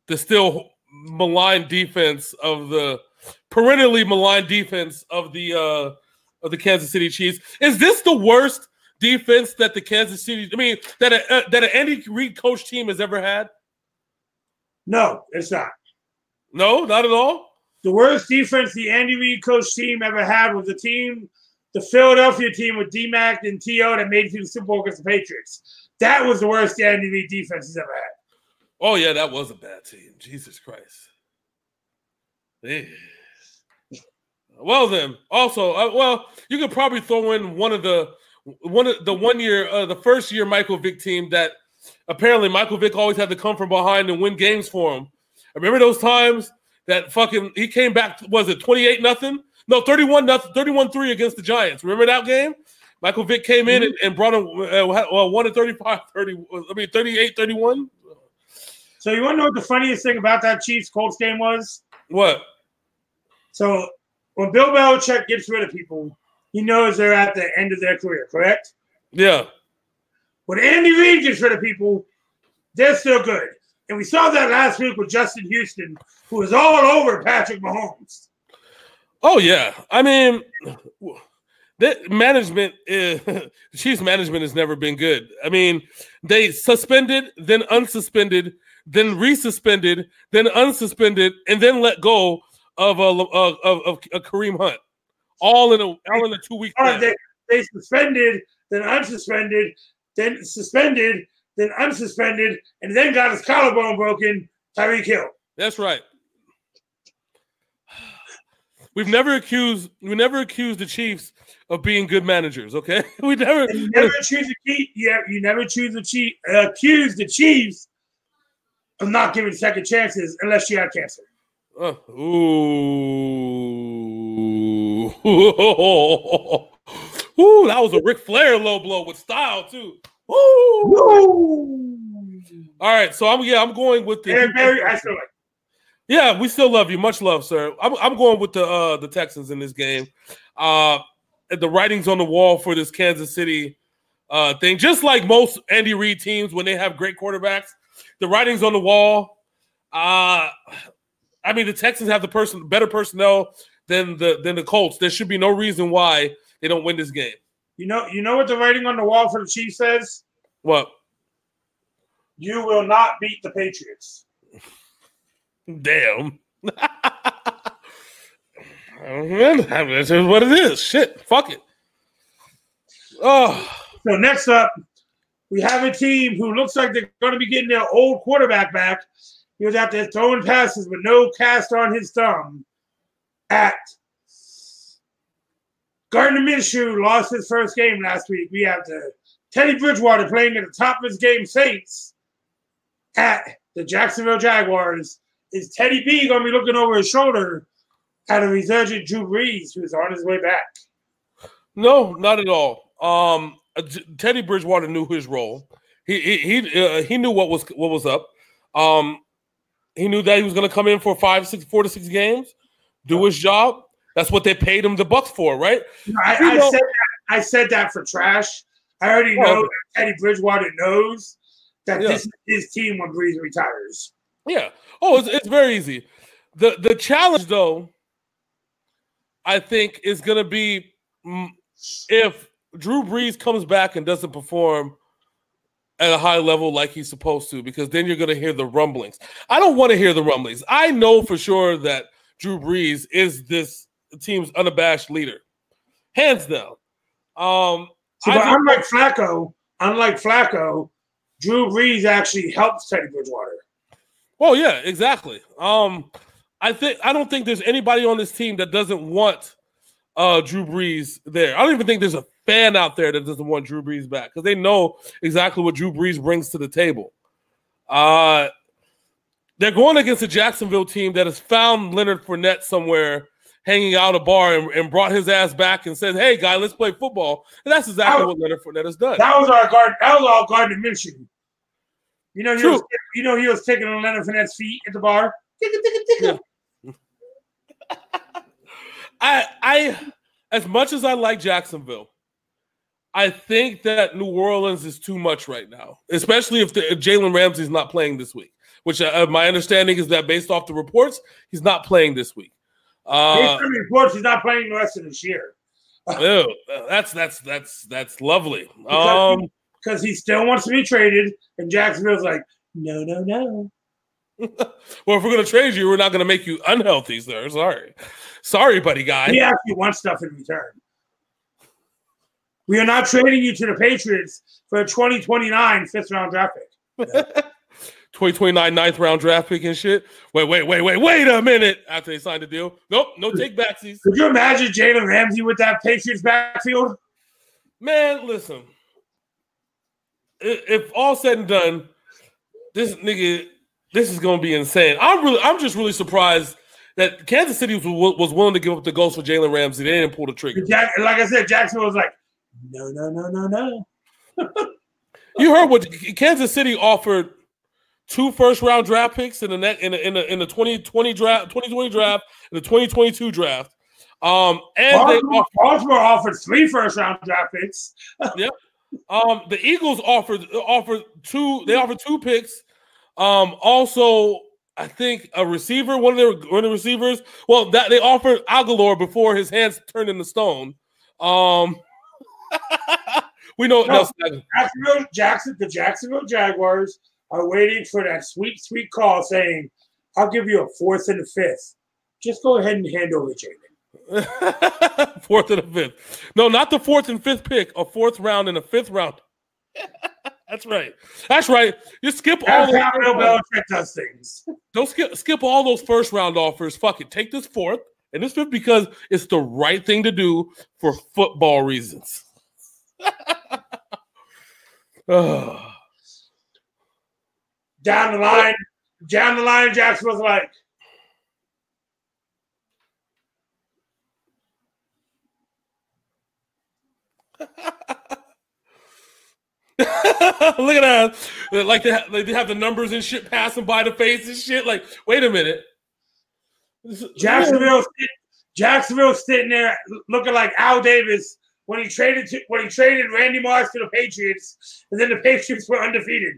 S1: the still maligned defense of the perennially maligned defense of the uh of the Kansas City Chiefs. Is this the worst defense that the Kansas City? I mean, that a, uh, that an Andy Reid coach team has ever had?
S2: No, it's not.
S1: No, not at all.
S2: The worst defense the Andy Reid coach team ever had was the team, the Philadelphia team with D Mac and T.O. that made it to the Super Bowl against the Patriots. That was the worst Andy Reid defense he's ever had.
S1: Oh yeah, that was a bad team. Jesus Christ. Yeah. Well then, also, uh, well, you could probably throw in one of the one of the one year, uh, the first year Michael Vick team that apparently Michael Vick always had to come from behind and win games for him. I remember those times that fucking he came back. Was it twenty eight nothing? No, thirty one nothing, thirty one three against the Giants. Remember that game? Michael Vick came in mm-hmm. and, and, brought him uh, well, one to 35, 30, I mean 38, 31.
S2: So you want to know what the funniest thing about that Chiefs Colts game was?
S1: What?
S2: So when Bill Belichick gets rid of people, he knows they're at the end of their career, correct?
S1: Yeah.
S2: When Andy Reid gets rid of people, they're still good. And we saw that last week with Justin Houston, who was all over Patrick Mahomes.
S1: Oh yeah, I mean, that management, is, Chiefs management has never been good. I mean, they suspended, then unsuspended, then resuspended, then unsuspended, and then let go of a of, of, of a Kareem Hunt, all in a all in a two week.
S2: They, they suspended, then unsuspended, then suspended, then unsuspended, and then got his collarbone broken. Tyreek Hill.
S1: That's right. We've never accused we never accused the Chiefs of being good managers. Okay, we never
S2: you never choose the chief. Yeah, you never choose the chief. Uh, accuse the Chiefs of not giving second chances unless you had cancer.
S1: Uh, ooh. ooh, that was a Ric Flair low blow with style too. Ooh. All right, so I'm yeah, I'm going with the.
S2: And very, I feel like.
S1: Yeah, we still love you. Much love, sir. I'm, I'm going with the uh, the Texans in this game. Uh, the writings on the wall for this Kansas City uh, thing, just like most Andy Reid teams when they have great quarterbacks, the writings on the wall. Uh, I mean, the Texans have the person better personnel than the than the Colts. There should be no reason why they don't win this game.
S2: You know, you know what the writing on the wall for the Chiefs says?
S1: What?
S2: You will not beat the Patriots.
S1: Damn. this is what it is. Shit. Fuck it. Oh.
S2: So next up, we have a team who looks like they're going to be getting their old quarterback back. He was out there throwing passes with no cast on his thumb. At Gardner Minshew lost his first game last week. We have the Teddy Bridgewater playing at the top of his game, Saints at the Jacksonville Jaguars. Is Teddy B going to be looking over his shoulder at a resurgent Drew Brees who's on his way back?
S1: No, not at all. Um, Teddy Bridgewater knew his role. He he he, uh, he knew what was what was up. Um, he knew that he was going to come in for five, six, four to six games, do his job. That's what they paid him the bucks for, right?
S2: I, I said that, I said that for trash. I already know that Teddy Bridgewater knows that yeah. this is his team when Brees retires.
S1: Yeah. Oh, it's, it's very easy. The the challenge though, I think, is going to be if Drew Brees comes back and doesn't perform at a high level like he's supposed to, because then you're going to hear the rumblings. I don't want to hear the rumblings. I know for sure that Drew Brees is this team's unabashed leader, hands down. Um,
S2: so, but unlike Flacco, unlike Flacco, Drew Brees actually helps Teddy Bridgewater.
S1: Oh yeah, exactly. Um, I think I don't think there's anybody on this team that doesn't want uh Drew Brees there. I don't even think there's a fan out there that doesn't want Drew Brees back because they know exactly what Drew Brees brings to the table. Uh they're going against a Jacksonville team that has found Leonard Fournette somewhere hanging out a bar and, and, brought his ass back and said, "Hey, guy, let's play football." And that's exactly was, what Leonard Fournette has done.
S2: That was our guard. That was all Gardner Minshew. You know, he was, you know, he was taking on Leonard Fournette's feet at the bar. Yeah.
S1: I, I, as much as I like Jacksonville, I think that New Orleans is too much right now, especially if, if Jalen Ramsey's not playing this week. Which uh, my understanding is that based off the reports, he's not playing this week.
S2: Uh, based on the reports, he's not playing the rest of this year.
S1: ew, that's that's that's that's lovely.
S2: Because, um, because he still wants to be traded, and Jacksonville's like, no, no, no.
S1: well, if we're going to trade you, we're not going to make you unhealthy, sir. Sorry. Sorry, buddy guy.
S2: We actually want stuff in return. We are not trading you to the Patriots for a 2029 fifth round draft pick.
S1: 2029 ninth round draft pick and shit. Wait, wait, wait, wait, wait a minute. After they signed the deal. Nope, no take backsies.
S2: Could you imagine Jalen Ramsey with that Patriots backfield?
S1: Man, listen. If all said and done, this nigga this is going to be insane. I'm really, I'm just really surprised that Kansas City was, was willing to give up the ghost for Jalen Ramsey. They didn't pull the trigger.
S2: Jack, like I said, Jackson was like, no, no, no, no, no.
S1: you heard what Kansas City offered two first round draft picks in the net in the in the, in the 2020 draft, 2020 draft, and the 2022 draft. Um, and Baltimore,
S2: they offered, Baltimore offered three first round draft picks.
S1: yep. Um, the Eagles offered offered two. They offered two picks um, also, I think a receiver, one of their one of the receivers. Well, that they offered Agholor before his hands turned into stone. Um, we know
S2: no, Jacksonville, Jackson, the Jacksonville Jaguars are waiting for that sweet, sweet call saying, "I'll give you a fourth and a fifth. Just go ahead and hand over
S1: Jalen." fourth and a fifth. No, not the fourth and fifth pick. A fourth round and a fifth round. That's right. That's right. You skip all
S2: those how Bill Belichick does things.
S1: Don't skip skip all those first round offers. Fuck it. Take this fourth and this fifth because it's the right thing to do for football reasons.
S2: down the line, down the line, Jackson was like.
S1: Look at that. Like they, have, like they have the numbers and shit passing by the face and shit. Like, wait a minute.
S2: Jacksonville, Jacksonville sitting there looking like Al Davis when he traded to, when he traded Randy Moss to the Patriots, and then the Patriots were undefeated.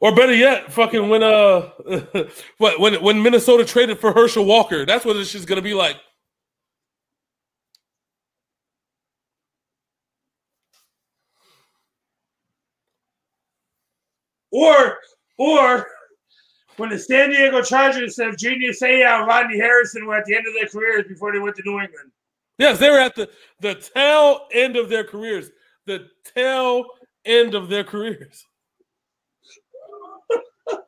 S1: Or better yet, fucking when uh, when when Minnesota traded for Herschel Walker, that's what this shit's gonna be like.
S2: Or, or when the San Diego Chargers said Junior Seau and Rodney Harrison were at the end of their careers before they went to New England.
S1: Yes, they were at the, the tail end of their careers. The tail end of their careers.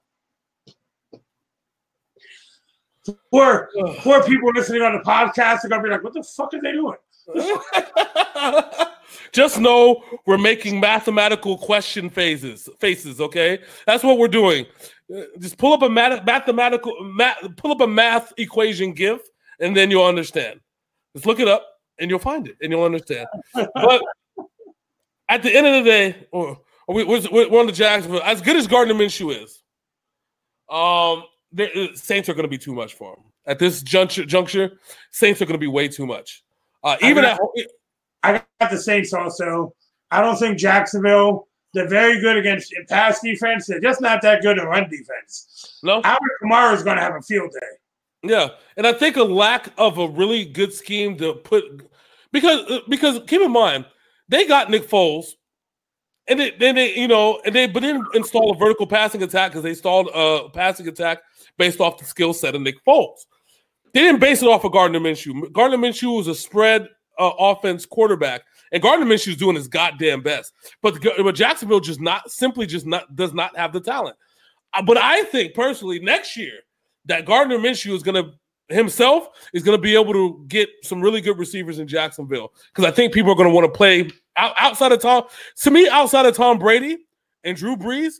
S2: poor, poor people listening on the podcast are gonna be like, "What the fuck are they doing?"
S1: Just know we're making mathematical question phases faces. Okay, that's what we're doing. Uh, just pull up a math, mathematical math, pull up a math equation GIF, and then you'll understand. Just look it up, and you'll find it, and you'll understand. but at the end of the day, or we, we're, on the Jacksonville. As good as Gardner Minshew is, um, the Saints are going to be too much for him at this juncture. Juncture, Saints are going to be way too much. Uh, even
S2: I got,
S1: at
S2: I got the Saints also. I don't think Jacksonville They're very good against pass defense. They're just not that good in run defense.
S1: No,
S2: Alvin Kamara is going to have a field day.
S1: Yeah, and I think a lack of a really good scheme to put because because keep in mind they got Nick Foles, and then they you know and they but didn't install a vertical passing attack because they installed a passing attack based off the skill set of Nick Foles. They didn't base it off of Gardner Minshew. Gardner Minshew was a spread uh, offense quarterback, and Gardner Minshew is doing his goddamn best. But, but Jacksonville just not simply just not does not have the talent. Uh, but I think personally next year that Gardner Minshew is going to himself is going to be able to get some really good receivers in Jacksonville because I think people are going to want to play out, outside of Tom. To me, outside of Tom Brady and Drew Brees,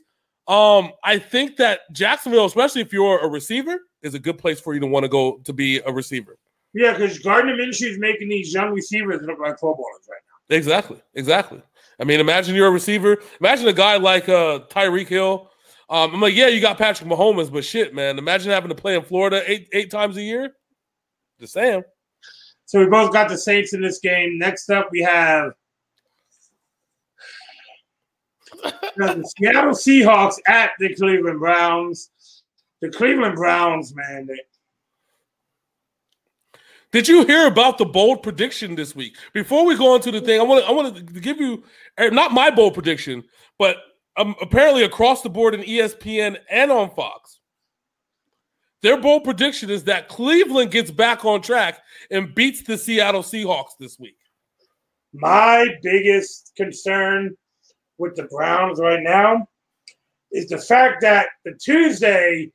S1: um, I think that Jacksonville, especially if you're a receiver, is a good place for you to want to go to be a receiver.
S2: Yeah, because Gardner Minshew is making these young receivers look like footballers right now.
S1: Exactly, exactly. I mean, imagine you're a receiver. Imagine a guy like uh, Tyreek Hill. Um, I'm like, yeah, you got Patrick Mahomes, but shit, man, imagine having to play in Florida eight eight times a year. Just saying.
S2: So we both got the Saints in this game. Next up, we have the Seattle Seahawks at the Cleveland Browns. The Cleveland Browns, man.
S1: Did you hear about the bold prediction this week? Before we go into the thing, I want to I want to give you er, not my bold prediction, but um, apparently across the board in ESPN and on Fox. Their bold prediction is that Cleveland gets back on track and beats the Seattle Seahawks this week.
S2: My biggest concern with the Browns right now is the fact that the Tuesday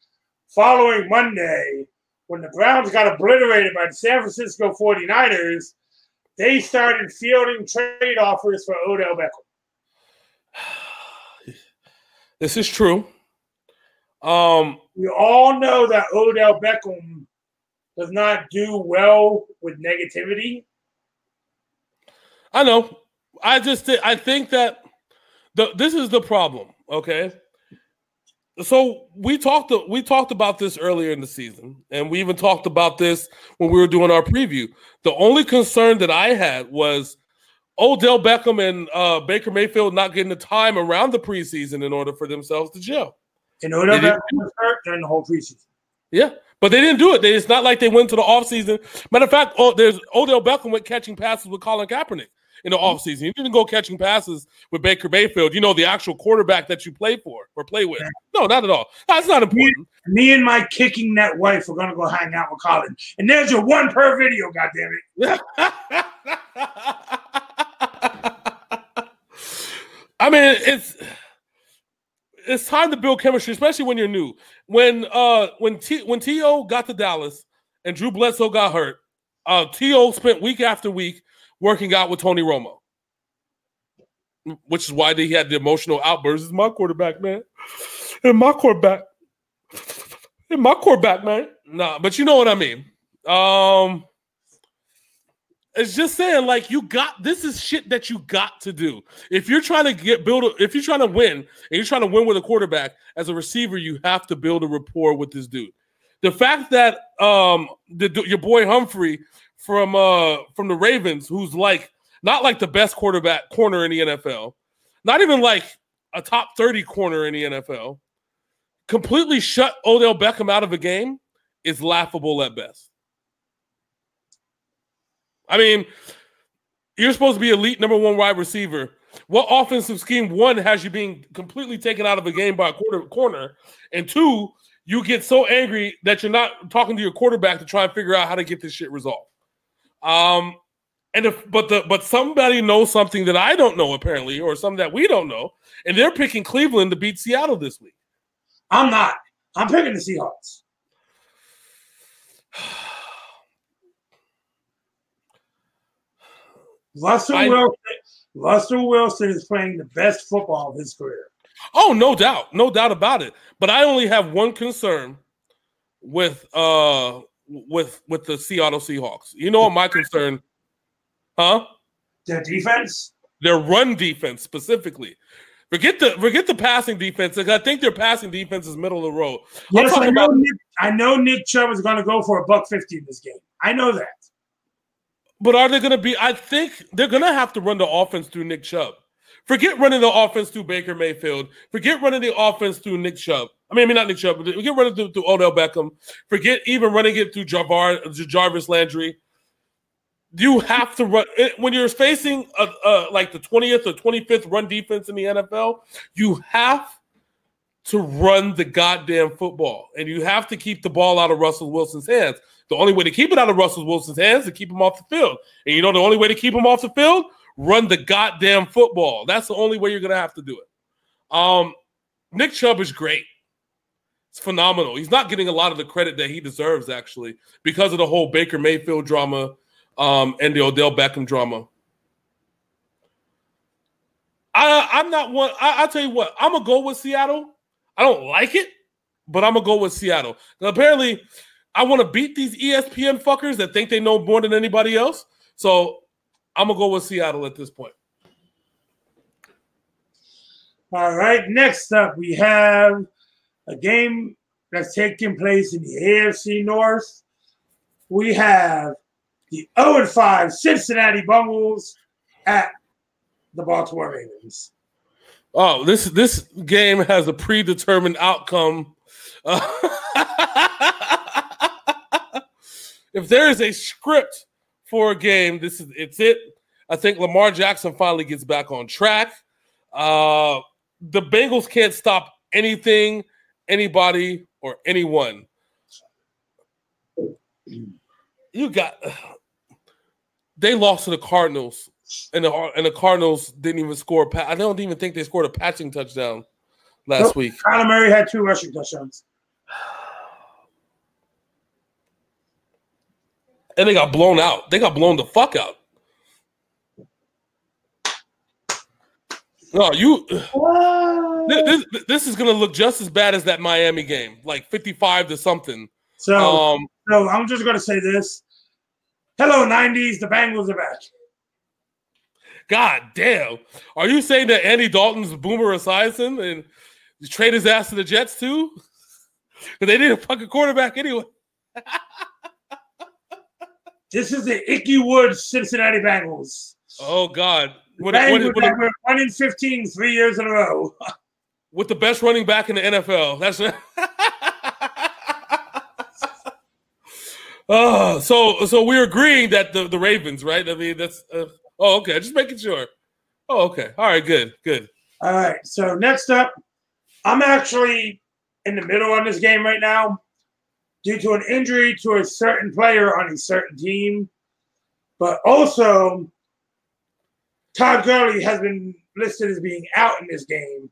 S2: following Monday, when the Browns got obliterated by the San Francisco 49ers, they started fielding trade offers for Odell Beckham.
S1: This is true. Um,
S2: we all know that Odell Beckham does not do well with negativity.
S1: I know. I just th- I think that the this is the problem. Okay, so we talked we talked about this earlier in the season, and we even talked about this when we were doing our preview. The only concern that I had was Odell Beckham and uh, Baker Mayfield not getting the time around the preseason in order for themselves to gel.
S2: And Odell Beckham was hurt during the whole preseason.
S1: Yeah, but they didn't do it. They, it's not like they went to the offseason. Matter of fact, oh, there's Odell Beckham went catching passes with Colin Kaepernick in the offseason. You didn't go catching passes with Baker Mayfield, you know, the actual quarterback that you play for or play with. No, not at all. That's not important.
S2: Me, me and my kicking net wife are gonna go hang out with Colin. And there's your one per video, goddammit.
S1: I mean, it's it's time to build chemistry, especially when you're new. When uh when T when T.O. got to Dallas and Drew Bledsoe got hurt, uh T.O. spent week after week working out with Tony Romo, which is why he had the emotional outbursts. My quarterback, man, and my quarterback, and my quarterback, man. Nah, but you know what I mean. Um, it's just saying, like you got this is shit that you got to do. If you're trying to get build, a, if you're trying to win, and you're trying to win with a quarterback as a receiver, you have to build a rapport with this dude. The fact that um the, your boy Humphrey from uh from the Ravens, who's like not like the best quarterback corner in the NFL, not even like a top 30 corner in the NFL, completely shut Odell Beckham out of a game is laughable at best. I mean, you're supposed to be elite number one wide receiver. What offensive scheme one has you being completely taken out of a game by a quarter corner, and two, you get so angry that you're not talking to your quarterback to try and figure out how to get this shit resolved. Um, and if but the but somebody knows something that I don't know apparently, or something that we don't know, and they're picking Cleveland to beat Seattle this week.
S2: I'm not. I'm picking the Seahawks. Russell I, Wilson. Russell Wilson is playing the best football of his career.
S1: Oh, no doubt, no doubt about it. But I only have one concern with uh with with the Seattle Seahawks. You know what my concern? Huh?
S2: Their defense.
S1: Their run defense specifically. Forget the forget the passing defense. I think their passing defense is middle of the road.
S2: Yes, I know, about- Nick, I know Nick Chubb is going to go for a buck fifty in this game. I know that.
S1: But are they going to be? I think they're going to have to run the offense through Nick Chubb Forget running the offense through Baker Mayfield. Forget running the offense through Nick Chubb. I mean, I mean not Nick Chubb. But forget running through, through Odell Beckham. Forget even running it through Jarvis Landry. You have to run eh, when you're facing a, a, like the 20th or 25th run defense in the NFL. You have to run the goddamn football, and you have to keep the ball out of Russell Wilson's hands. The only way to keep it out of Russell Wilson's hands is to keep him off the field. And you know the only way to keep him off the field run the goddamn football. That's the only way you're gonna have to do it. Um, Nick Chubb is great. It's phenomenal. He's not getting a lot of the credit that he deserves, actually, because of the whole Baker Mayfield drama um, and the Odell Beckham drama. I, I'm not one. I, will tell you what. I'm gonna go with Seattle. I don't like it, but I'm gonna go with Seattle. Now, apparently, I want to beat these ESPN fuckers that think they know more than anybody else. So I'm gonna go with Seattle at this point.
S2: All right. Next up, we have a game that's taking place in the AFC North. We have the 0 5 Cincinnati Bengals at the Baltimore Ravens.
S1: Oh, this this game has a predetermined outcome. Uh, if there is a script for a game. This is it's it. I think Lamar Jackson finally gets back on track. Uh, the Bengals can't stop anything, anybody, or anyone. You got they lost to the Cardinals, and the and the Cardinals didn't even score. I don't even think they scored a patching touchdown last nope. week.
S2: Kyler Murray had two rushing touchdowns.
S1: And they got blown out. They got blown the fuck out. No, you. This, this is gonna look just as bad as that Miami game, like fifty-five to something.
S2: So, um, so I'm just gonna say this. Hello, '90s. The Bengals are back.
S1: God damn! Are you saying that Andy Dalton's Boomer Esiason and trade his ass to the Jets too? Because they need a fucking quarterback anyway.
S2: This is the Ickey Woods Cincinnati Bengals.
S1: Oh God!
S2: What, Bengals what, what, one in 15, three years in a row.
S1: with the best running back in the NFL. That's oh, so so we're agreeing that the, the Ravens, right? I mean, that's uh, oh okay. Just making sure. Oh, okay. All right. Good. Good.
S2: All right. So next up, I'm actually in the middle on this game right now due to an injury to a certain player on a certain team. But also, Todd Gurley has been listed as being out in this game.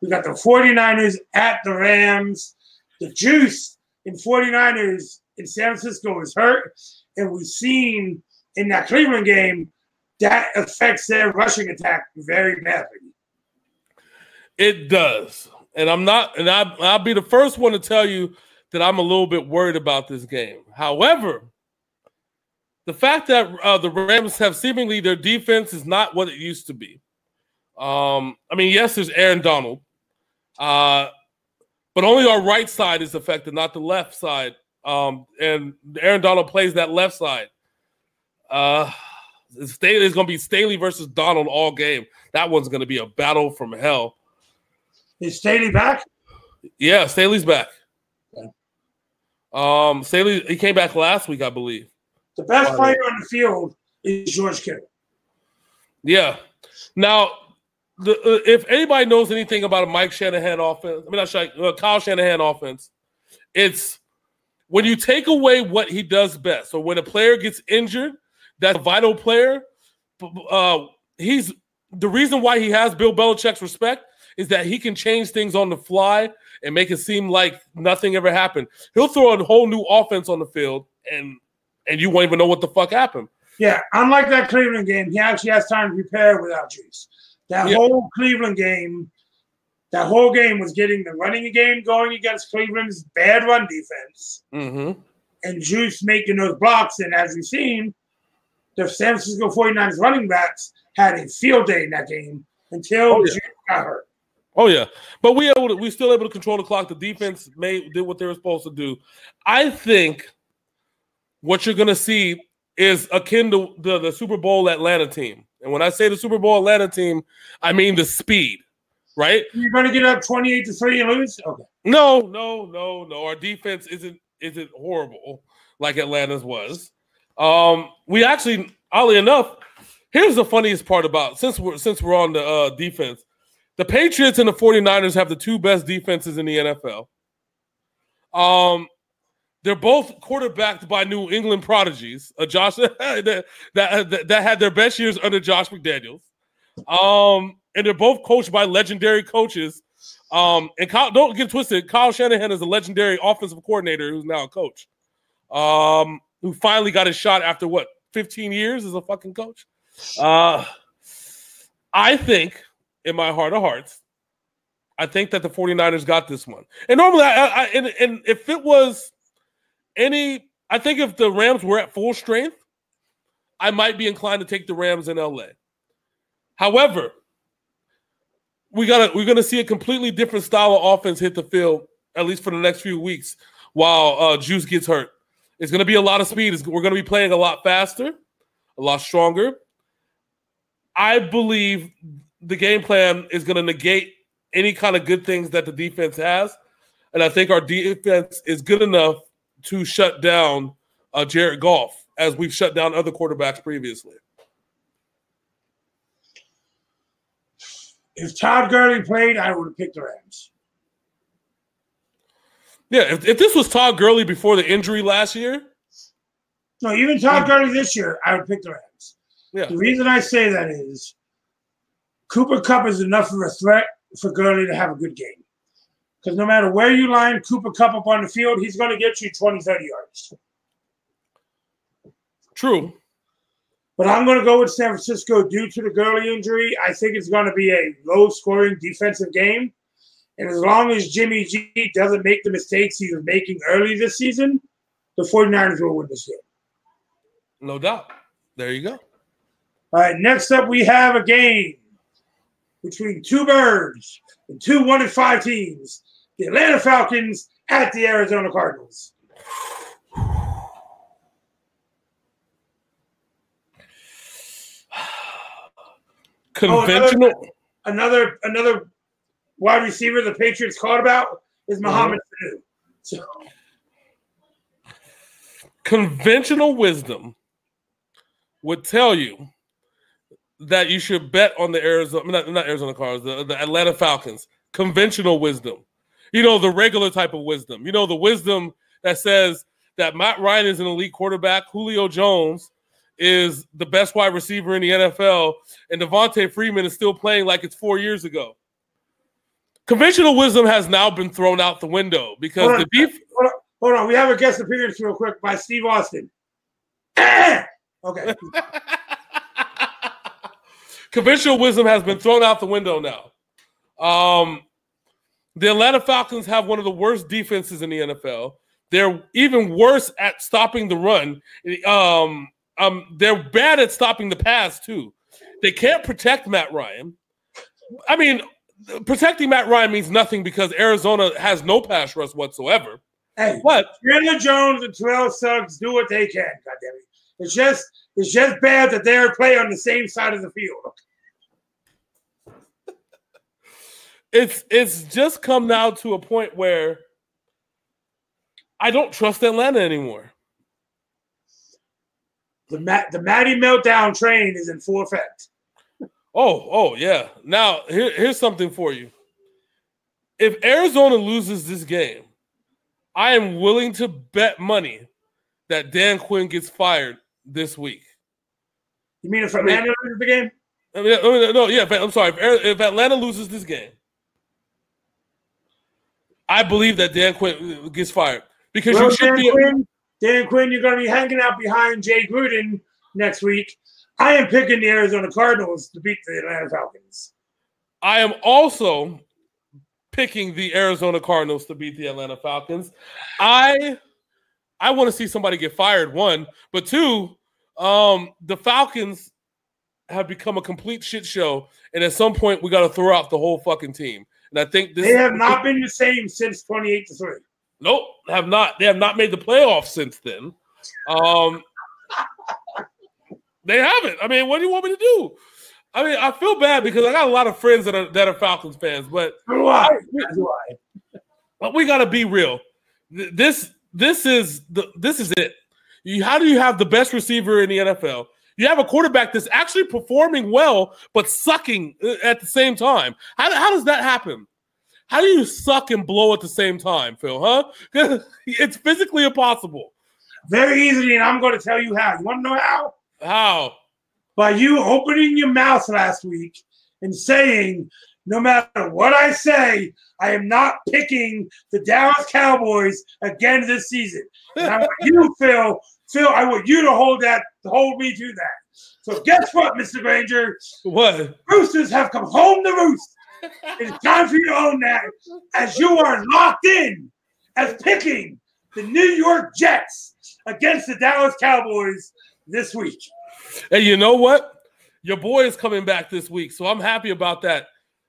S2: We got the 49ers at the Rams. The juice in 49ers in San Francisco is hurt. And we've seen in that Cleveland game that affects their rushing attack very badly.
S1: It does. And I'm not, and I, I'll be the first one to tell you that I'm a little bit worried about this game. However, the fact that uh, the Rams have seemingly their defense is not what it used to be. Um, I mean, yes, there's Aaron Donald, uh, but only our right side is affected, not the left side. Um, and Aaron Donald plays that left side. Uh, Staley is going to be Staley versus Donald all game. That one's going to be a battle from hell.
S2: Is Staley back?
S1: Yeah, Staley's back. Um, Staley, he came back last week, I believe.
S2: The best player on the field is George Kittle.
S1: Yeah. Now, the, uh, if anybody knows anything about a Mike Shanahan offense, I mean, not Shanahan, uh, Kyle Shanahan offense, it's when you take away what he does best. So when a player gets injured, that's a vital player. Uh, he's the reason why he has Bill Belichick's respect is that he can change things on the fly and make it seem like nothing ever happened. He'll throw a whole new offense on the field and and you won't even know what the fuck happened.
S2: Yeah, unlike that Cleveland game, he actually has time to prepare without Juice. That yeah. whole Cleveland game, that whole game was getting the running game going against Cleveland's bad run defense.
S1: Mm-hmm.
S2: And Juice making those blocks. And as we've seen, the San Francisco 49ers running backs had a field day in that game until oh, yeah. Juice got hurt.
S1: Oh yeah, but we able to, we still able to control the clock. The defense made did what they were supposed to do. I think what you're gonna see is akin to the, the Super Bowl Atlanta team. And when I say the Super Bowl Atlanta team, I mean the speed, right?
S2: You're going to get up 28 to 3 and lose? Okay.
S1: No, no, no, no. Our defense isn't isn't horrible like Atlanta's was. Um, we actually, oddly enough, here's the funniest part about since we're since we're on the uh, defense, the Patriots and the 49ers have the two best defenses in the NFL. Um, they're both quarterbacked by New England prodigies. Uh, Josh that, that that had their best years under Josh McDaniels. Um, and they're both coached by legendary coaches. Um, and Kyle, don't get twisted. Kyle Shanahan is a legendary offensive coordinator who's now a coach. Um, who finally got his shot after what 15 years as a fucking coach. Uh, I think in my heart of hearts, I think that the 49ers got this one. And normally, I, I and, and if it was any, I think if the Rams were at full strength, I might be inclined to take the Rams in LA. However, we gotta we're gonna see a completely different style of offense hit the field at least for the next few weeks while uh, Juice gets hurt. It's gonna be a lot of speed. It's, we're gonna be playing a lot faster, a lot stronger. I believe the game plan is gonna negate any kind of good things that the defense has, and I think our defense is good enough to shut down uh, Jared Goff as we've shut down other quarterbacks previously.
S2: If Todd Gurley played, I would have picked the Rams.
S1: Yeah, if, if this was Todd Gurley before the injury last year.
S2: No, even Todd Gurley this year, I would pick the Rams.
S1: Yeah.
S2: The reason I say that is Cooper Kupp is enough of a threat for Gurley to have a good game. Because no matter where you line Cooper Kupp up on the field, he's going to get you 20, 30 yards.
S1: True.
S2: But I'm going to go with San Francisco due to the Gurley injury. I think it's going to be a low scoring defensive game. And as long as Jimmy G doesn't make the mistakes he was making early this season, the 49ers will win this game.
S1: No doubt. There you go.
S2: All right, next up we have a game between two birds and two one and five teams. The Atlanta Falcons at the Arizona Cardinals.
S1: Conventional.
S2: Oh, another, another another wide receiver the Patriots caught about is uh-huh. Mohamed Sanu. So
S1: conventional wisdom would tell you that you should bet on the Arizona, not, not Arizona Cardinals, the, the Atlanta Falcons. Conventional wisdom, you know, the regular type of wisdom. You know, the wisdom that says that Matt Ryan is an elite quarterback, Julio Jones is the best wide receiver in the NFL, and Devonta Freeman is still playing like it's four years ago. Conventional wisdom has now been thrown out the window because
S2: hold on,
S1: the beef.
S2: hold on, hold on. We have a guest appearance real quick by Steve Austin. okay.
S1: Conventional wisdom has been thrown out the window now. Um, the Atlanta Falcons have one of the worst defenses in the NFL. They're even worse at stopping the run. Um, um, they're bad at stopping the pass too. They can't protect Matt Ryan. I mean, protecting Matt Ryan means nothing because Arizona has no pass rush whatsoever.
S2: Hey,
S1: But
S2: Chandler Jones and Terrell Suggs do what they can. God damn it! It's just it's just bad that they're playing on the same side of the field.
S1: it's it's just come now to a point where I don't trust Atlanta anymore.
S2: The Matt, the Matty meltdown train is in full effect.
S1: Oh, oh yeah. Now here, here's something for you. If Arizona loses this game, I am willing to bet money that Dan Quinn gets fired this week.
S2: You mean if Atlanta loses the game?
S1: I mean, I mean, no, yeah, I'm sorry. If, if Atlanta loses this game, I believe that Dan Quinn gets fired because
S2: Well,
S1: you should
S2: Dan
S1: be.
S2: Quinn, Dan Quinn, you're going to be hanging out behind Jay Gruden next week. I am picking the Arizona Cardinals to beat the Atlanta Falcons.
S1: I am also picking the Arizona Cardinals to beat the Atlanta Falcons. I I want to see somebody get fired. One, but two, um, the Falcons have become a complete shit show, and at some point we got to throw out the whole fucking team. And I think this
S2: They have not been the same since 28 to 3.
S1: Nope, have not. They have not made the playoffs since then. Um, they haven't. I mean, what do you want me to do? I mean, I feel bad because I got a lot of friends that are that are Falcons fans, but
S2: why?
S1: But we got to be real. This this is the this is it. You, how do you have the best receiver in the NFL? You have a quarterback that's actually performing well, but sucking uh, at the same time. How, how does that happen? How do you suck and blow at the same time, Phil? Huh? it's physically impossible.
S2: Very easily, and I'm going to tell you how. You want to know how?
S1: How?
S2: By you opening your mouth last week and saying, no matter what I say, I am not picking the Dallas Cowboys again this season. And I want you, Phil, Phil, I want you to hold that, hold me to that. So guess what, Mr. Granger?
S1: What?
S2: Roosters have come home to roost. It's time for you to own that as you are locked in as picking the New York Jets against the Dallas Cowboys this week.
S1: And you know what? Your boy is coming back this week, so I'm happy about that.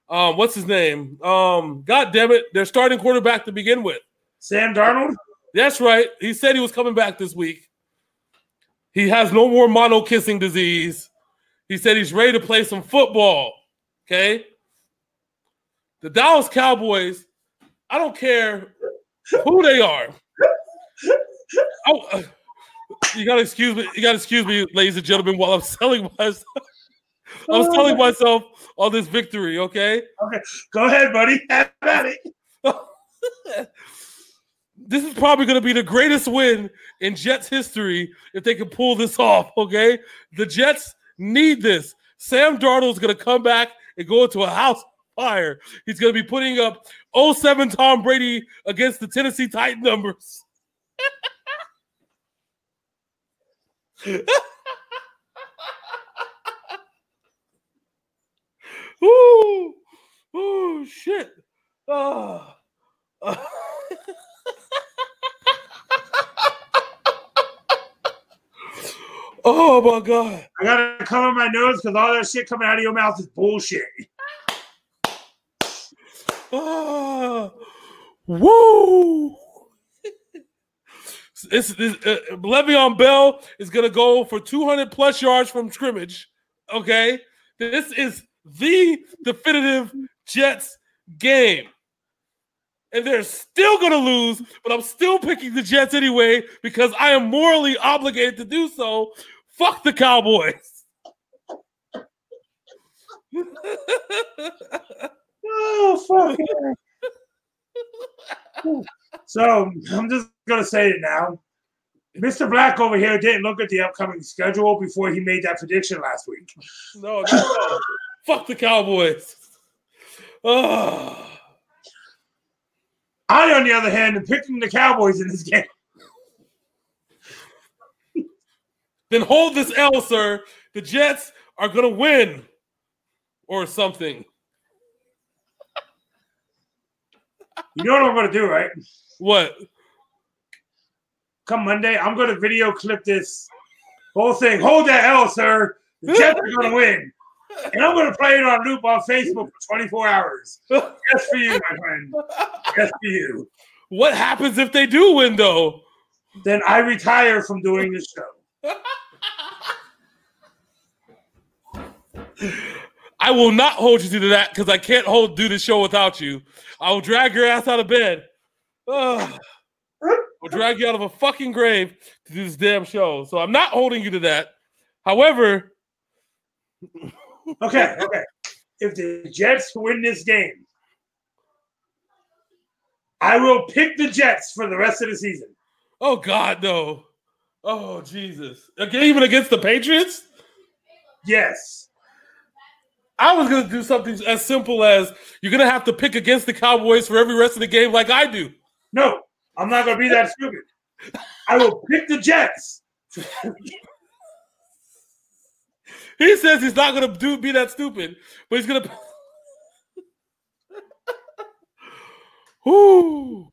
S1: Um, what's his name? Um, God damn it, their starting quarterback to begin with.
S2: Sam Darnold?
S1: That's right. He said he was coming back this week. He has no more mono kissing disease. He said he's ready to play some football. Okay. The Dallas Cowboys, I don't care who they are. Oh, you gotta excuse me. You gotta excuse me, ladies and gentlemen, while I'm selling myself. I'm telling oh. myself on this victory. Okay.
S2: Okay. Go ahead, buddy. Have at it.
S1: this is probably going to be the greatest win in Jets history if they can pull this off. Okay, the Jets need this. Sam Darnold's going to come back and go into a house fire. He's going to be putting up 07 Tom Brady against the Tennessee Titan numbers. Ooh, ooh, shit. Oh. Oh my god!
S2: I gotta cover my nose because all that shit coming out of your mouth is bullshit.
S1: Oh, woo! It's, it's uh, Le'Veon Bell is gonna go for 200 plus yards from scrimmage. Okay, this is the definitive Jets game. And they're still going to lose, but I'm still picking the Jets anyway because I am morally obligated to do so Fuck the Cowboys.
S2: oh fuck. so I'm just gonna say it now. Mr. Blaq over here didn't look at the upcoming schedule before he made that prediction last week.
S1: No, no. Fuck the Cowboys. Oh.
S2: I, on the other hand, am picking the Cowboys in this game.
S1: then hold this L, sir. The Jets are going to win or something.
S2: You know what I'm going to do, right?
S1: What?
S2: Come Monday, I'm going to video clip this whole thing. Hold that L, sir. The Jets are going to win. And I'm going to play it on loop on Facebook for 24 hours. Just for you, my friend. Just for you.
S1: What happens if they do win, though?
S2: Then I retire from doing the show.
S1: I will not hold you to that because I can't hold do the show without you. I will drag your ass out of bed. Ugh. I'll drag you out of a fucking grave to do this damn show. So I'm not holding you to that. However,
S2: okay, okay. If the Jets win this game, I will pick the Jets for the rest of the season.
S1: Oh God, no. Oh Jesus. Again, even against the Patriots?
S2: Yes.
S1: I was gonna do something as simple as you're gonna have to pick against the Cowboys for every rest of the game, like I do.
S2: No, I'm not gonna be that stupid. I will pick the Jets.
S1: He says he's not gonna do be that stupid, but he's gonna.
S2: Ooh.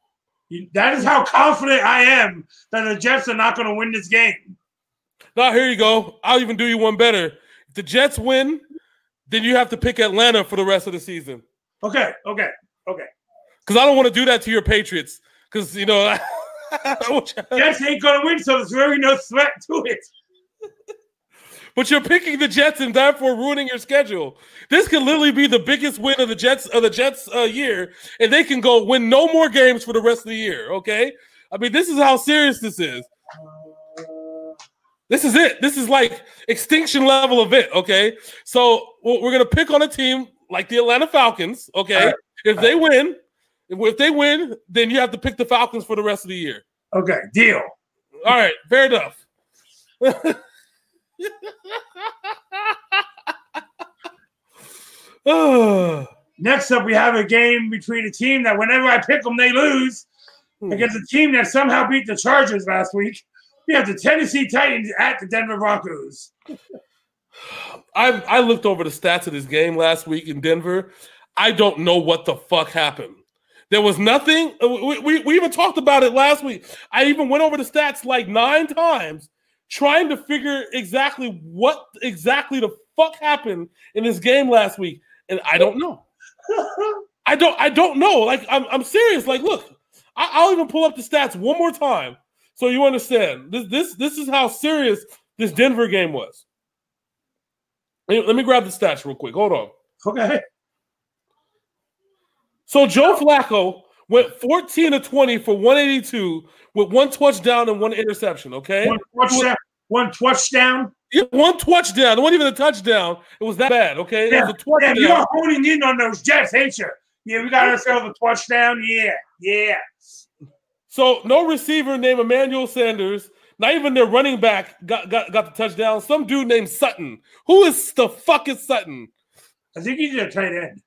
S2: That is how confident I am that the Jets are not going to win this game.
S1: Now here you go. I'll even do you one better. If the Jets win, then you have to pick Atlanta for the rest of the season.
S2: Okay, okay, okay.
S1: Because I don't want to do that to your Patriots. Because you know,
S2: Jets ain't gonna win, so there's really no threat to it.
S1: But you're picking the Jets and therefore ruining your schedule. This could literally be the biggest win of the Jets of the Jets uh, year, and they can go win no more games for the rest of the year. Okay, I mean this is how serious this is. This is it. This is like extinction level event. Okay, so we're gonna pick on a team like the Atlanta Falcons. Okay, right. if they win, if they win, then you have to pick the Falcons for the rest of the year.
S2: Okay, deal.
S1: All right, fair enough.
S2: Next up, we have a game between a team that whenever I pick them, they lose hmm. against a team that somehow beat the Chargers last week. We have the Tennessee Titans at the Denver Broncos.
S1: I I looked over the stats of this game last week in Denver. I don't know what the fuck happened. There was nothing. We, we, we even talked about it last week. I even went over the stats like nine times trying to figure exactly what exactly the fuck happened in this game last week. And I don't know. I don't I don't know. Like I'm I'm serious. Like, look, I, will even pull up the stats one more time so you understand. This this this is how serious this Denver game was. Let me grab the stats real quick. Hold on.
S2: Okay.
S1: So Joe Flacco went 14 to 20 for 182 with one touchdown and one interception. Okay.
S2: One touchdown. One touchdown.
S1: Yeah, one touchdown. It wasn't even a touchdown. It was that bad. Okay.
S2: Yeah, yeah you're honing in on those Jets, ain't you? Yeah, we got ourselves a touchdown. Yeah, yeah.
S1: So no receiver named Emmanuel Sanders. Not even their running back got, got, got the touchdown. Some dude named Sutton. Who is the fuck is Sutton?
S2: I think he's a tight end.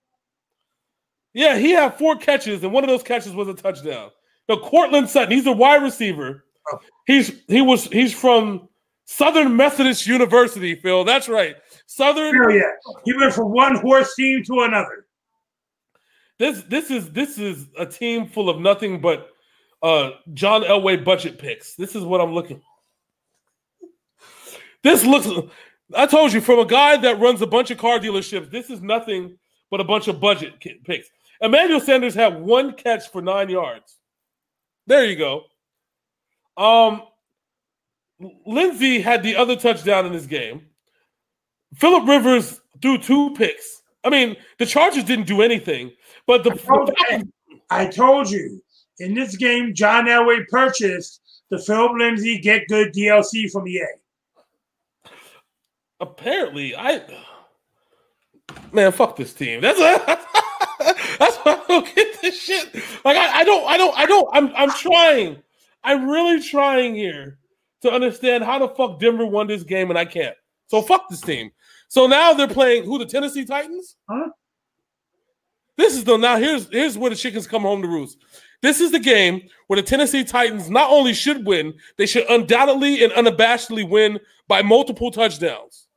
S1: Yeah, he had four catches, and one of those catches was a touchdown. Now, Courtland Sutton, he's a wide receiver. Oh. He's he was he's from Southern Methodist University, Phil. That's right. Southern.
S2: Oh yeah, he went from one horse team to another.
S1: This this is this is a team full of nothing but uh John Elway budget picks. This is what I'm looking. This looks. I told you from a guy that runs a bunch of car dealerships. This is nothing but a bunch of budget picks. Emmanuel Sanders had one catch for nine yards. There you go. Um, Lindsay had the other touchdown in this game. Philip Rivers threw two picks. I mean, the Chargers didn't do anything, but the. I
S2: told, you, I told you in this game, John Elway purchased the Philip Lindsay Get Good DLC from EA.
S1: Apparently, I. Man, fuck this team. That's a. I don't get this shit. Like I, I don't, I don't, I don't. I'm, I'm trying. I'm really trying here to understand how the fuck Denver won this game, and I can't. So fuck this team. So now they're playing who? The Tennessee Titans.
S2: Huh?
S1: This is the now. Here's here's where the chickens come home to roost. This is the game where the Tennessee Titans not only should win, they should undoubtedly and unabashedly win by multiple touchdowns.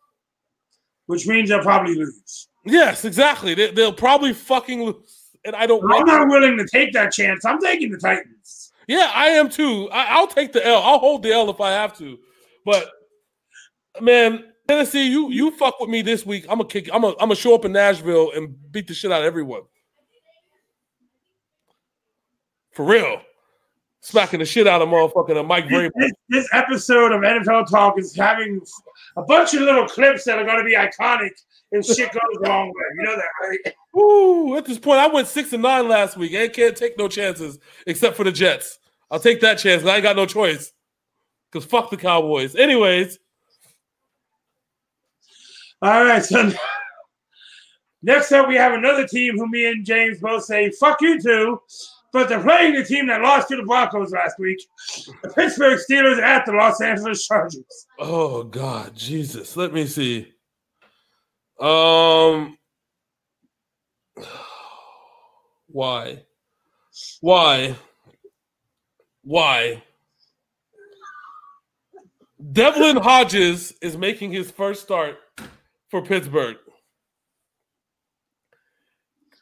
S2: Which means they'll probably lose.
S1: Yes, exactly. They, will probably fucking lose, and I don't.
S2: I'm not willing to take that chance. I'm taking the Titans.
S1: Yeah, I am too. I, will take the L. I'll hold the L if I have to. But man, Tennessee, you you fuck with me this week. I'm gonna kick. I'm gonna I'm gonna show up in Nashville and beat the shit out of everyone. For real smacking the shit out of motherfucking uh, Mike Vrabel.
S2: This, this, episode of NFL Talk is having a bunch of little clips that are going to be iconic and shit goes the wrong way. You know that, right?
S1: Ooh, at this point, I went six and nine last week. I can't take no chances except for the Jets. I'll take that chance. I ain't got no choice because fuck the Cowboys. Anyways.
S2: All right, so next up we have another team who me and James both say fuck you to but they're playing the team that lost to the Broncos last week. The Pittsburgh Steelers at the Los Angeles Chargers.
S1: Oh God, Jesus. Let me see. Um why? Why? Why? Devlin Hodges is making his first start for Pittsburgh.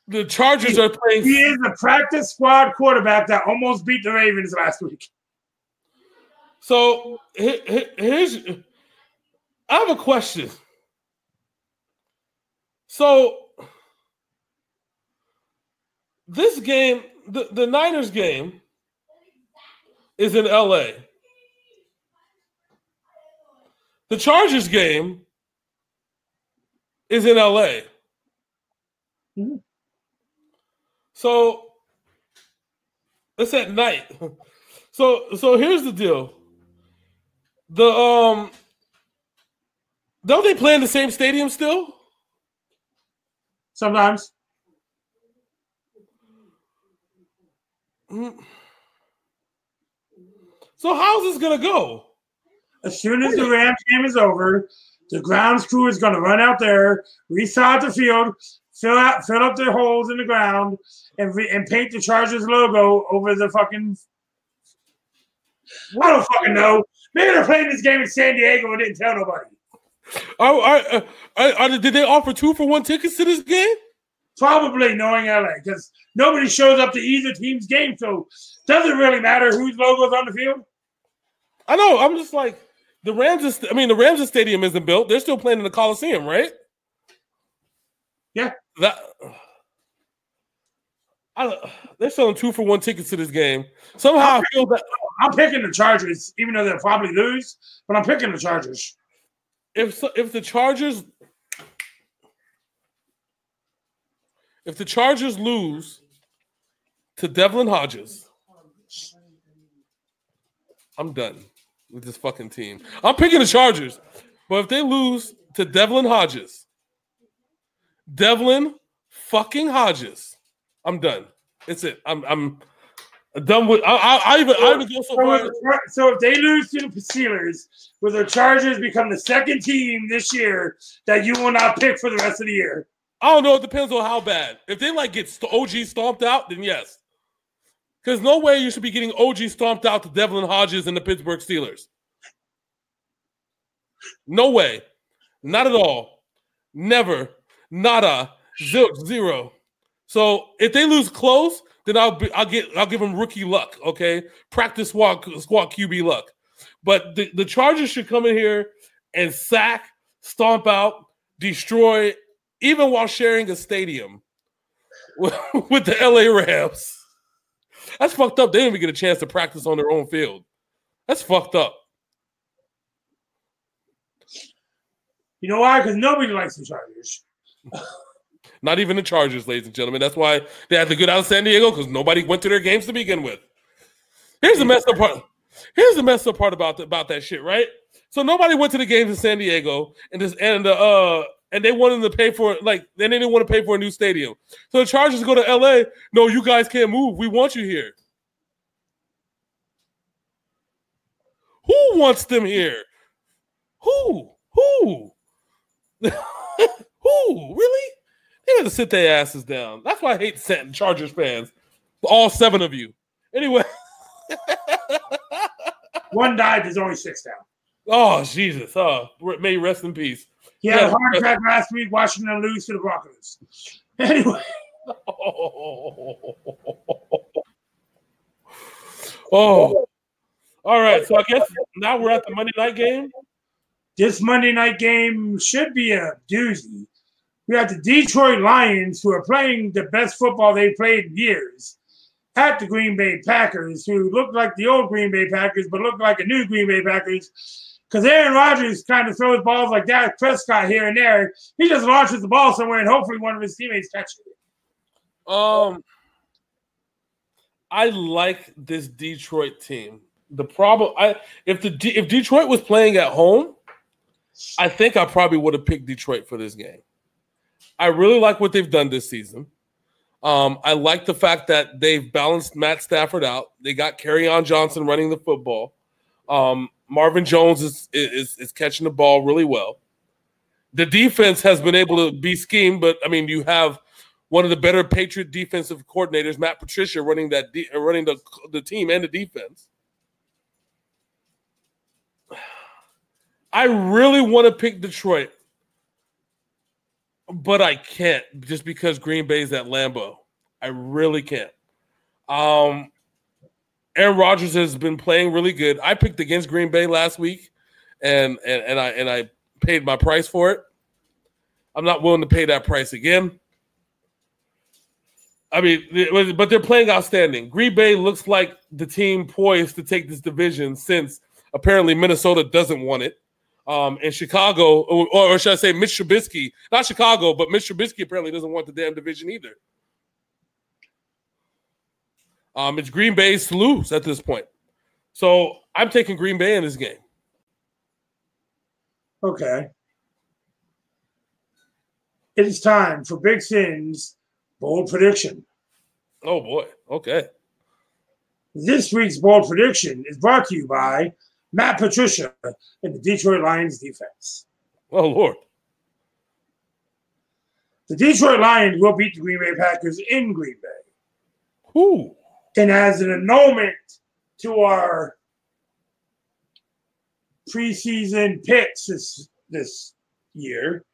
S1: The Chargers
S2: he,
S1: are playing.
S2: He is a practice squad quarterback that almost beat the Ravens last week.
S1: So here's, I have a question. So this game, the, the Niners game, is in LA. The Chargers game is in LA.
S2: Mhm.
S1: So it's at night. So so here's the deal. The um don't they play in the same stadium still?
S2: Sometimes.
S1: Mm. So how's this gonna go?
S2: As soon as the Rams game is over, the grounds crew is going to run out there, resod the field, fill out, fill up the holes in the ground, and re- and paint the Chargers logo over the fucking. I don't fucking know. Maybe they're playing this game in San Diego and didn't tell nobody.
S1: Are, are, are, are- did they offer two for one tickets to this game?
S2: Probably knowing LA because nobody shows up to either team's game, so doesn't really matter whose logo's on the field.
S1: I know. I'm just like the Rams. Is, I mean, the Rams stadium isn't built. They're still playing in the Coliseum, right?
S2: Yeah.
S1: That. I, they're selling two for one tickets to this game. Somehow I feel that
S2: I'm picking the Chargers, even though they'll probably lose, but I'm picking the Chargers.
S1: If if the Chargers if the Chargers lose to Devlin Hodges, I'm done with this fucking team. I'm picking the Chargers, but if they lose to Devlin Hodges, Devlin fucking Hodges, I'm done. It's it. I'm I'm done with. I I, I even I even go so
S2: So,
S1: far.
S2: if- so if they lose to the Steelers, will the Chargers become the second team this year that you will not pick for the rest of the year?
S1: I don't know. It depends on how bad. If they like get OG stomped out, then yes. Because no way you should be getting OG stomped out to Devlin Hodges and the Pittsburgh Steelers. No way. Not at all. Never. Nada. Zero. So if they lose close, then I'll be, I'll get I'll give them rookie luck. Okay, practice squad squad QB luck. But the, the Chargers should come in here and sack, stomp out, destroy, even while sharing a stadium with, with the LA Rams. That's fucked up. They didn't even get a chance to practice on their own field. That's fucked up.
S2: You know why? Because nobody likes the Chargers.
S1: Not even the Chargers, ladies and gentlemen. That's why they had to get out of San Diego because nobody went to their games to begin with. Here's the messed up part. Here's the messed up part about the, about that shit, right? So nobody went to the games in San Diego, and this and the uh and they wanted to pay for like they didn't want to pay for a new stadium. So the Chargers go to LA. No, you guys can't move. We want you here. Who wants them here? Who? Who? Who? Really? They got to sit their asses down. That's why I hate San Chargers fans. All seven of you. Anyway.
S2: One died, there's only six down.
S1: Oh Jesus! Oh, may rest in peace.
S2: He had
S1: Yeah.
S2: a heart attack last week watching them lose to the Broncos. Anyway,
S1: Oh. Oh. All right. So I guess now we're at the Monday night game.
S2: this Monday night game should be a doozy. We have the Detroit Lions, who are playing the best football they've played in years, at the Green Bay Packers, who look like the old Green Bay Packers, but look like a new Green Bay Packers. Because Aaron Rodgers kind of throws balls like Dak Prescott here and there. He just launches the ball somewhere, and hopefully one of his teammates catches it.
S1: Um, I like this Detroit team. The problem, I if the if Detroit was playing at home, I think I probably would have picked Detroit for this game. I really like what they've done this season. Um, I like the fact that they've balanced Matt Stafford out. They got Kerryon Johnson running the football. Um, Marvin Jones is, is is catching the ball really well. The defense has been able to be schemed, but I mean, you have one of the better Patriot defensive coordinators, Matt Patricia, running that de- uh, running the the team and the defense. I really want to pick Detroit, but I can't just because Green Bay's at Lambeau. I really can't. Um, Aaron Rodgers has been playing really good. I picked against Green Bay last week, and and and I and I paid my price for it. I'm not willing to pay that price again. I mean, but they're playing outstanding. Green Bay looks like the team poised to take this division since apparently Minnesota doesn't want it. Um, in Chicago, or, or should I say, Mitch Trubisky, not Chicago, but Mitch Trubisky apparently doesn't want the damn division either. Um, it's Green Bay's to lose at this point. So I'm taking Green Bay in this game.
S2: Okay. It is time for Big Syn's bold prediction.
S1: Oh boy. Okay.
S2: This week's bold prediction is brought to you by Matt Patricia in the Detroit Lions defense.
S1: Oh Lord.
S2: The Detroit Lions will beat the Green Bay Packers in Green Bay.
S1: Ooh.
S2: And as an annulment to our preseason picks this this year,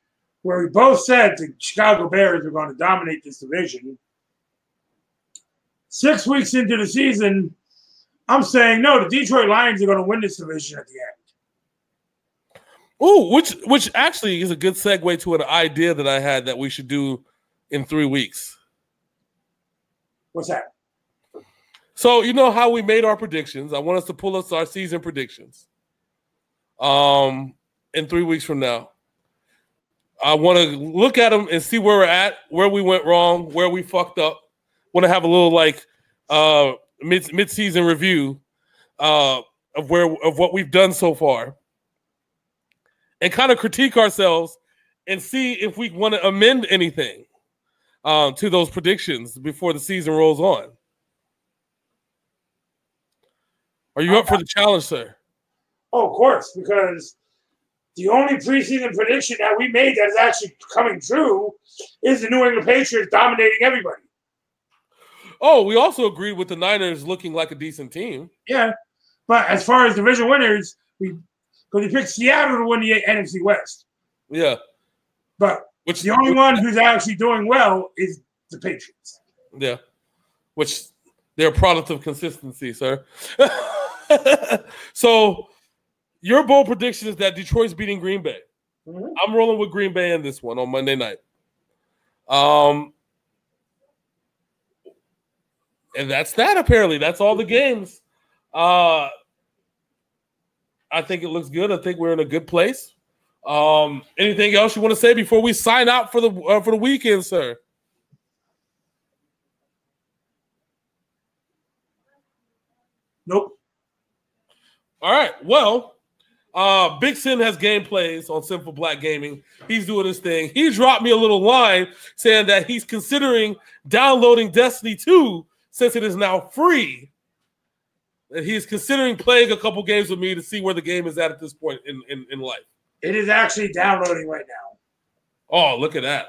S2: where we both said the Chicago Bears are going to dominate this division. Six weeks into the season, I'm saying no, the Detroit Lions are going to win this division at the end.
S1: Oh, which which actually is a good segue to an idea that I had that we should do in three weeks.
S2: What's that?
S1: So you know how we made our predictions. I want us to pull us our season predictions. Um, in three weeks from now, I want to look at them and see where we're at, where we went wrong, where we fucked up. Want to have a little like uh mid mid season review uh of where of what we've done so far, and kind of critique ourselves and see if we want to amend anything um, to those predictions before the season rolls on. Are you up for the challenge, sir?
S2: Oh, of course, because the only preseason prediction that we made that is actually coming true is the New England Patriots dominating everybody.
S1: Oh, we also agreed with the Niners looking like a decent team.
S2: Yeah, but as far as division winners, we because we picked Seattle to win the NFC West.
S1: Yeah,
S2: but which the only one who's actually doing well is the Patriots.
S1: Yeah, which they're a product of consistency, sir. so your bold prediction is that Detroit's beating Green Bay. Mm-hmm. I'm rolling with Green Bay in this one on Monday night. Um, and that's that. Apparently, that's all the games. Uh, I think it looks good. I think we're in a good place. Um, anything else you want to say before we sign out for the uh, for the weekend, sir?
S2: Nope.
S1: All right. Well, uh, Big Syn has gameplays on Synful Blaq Gaming. He's doing his thing. He dropped me a little line saying that he's considering downloading Destiny 2 since it is now free. That he's considering playing a couple games with me to see where the game is at at this point in, in, in life.
S2: It is actually downloading right now.
S1: Oh, look at that.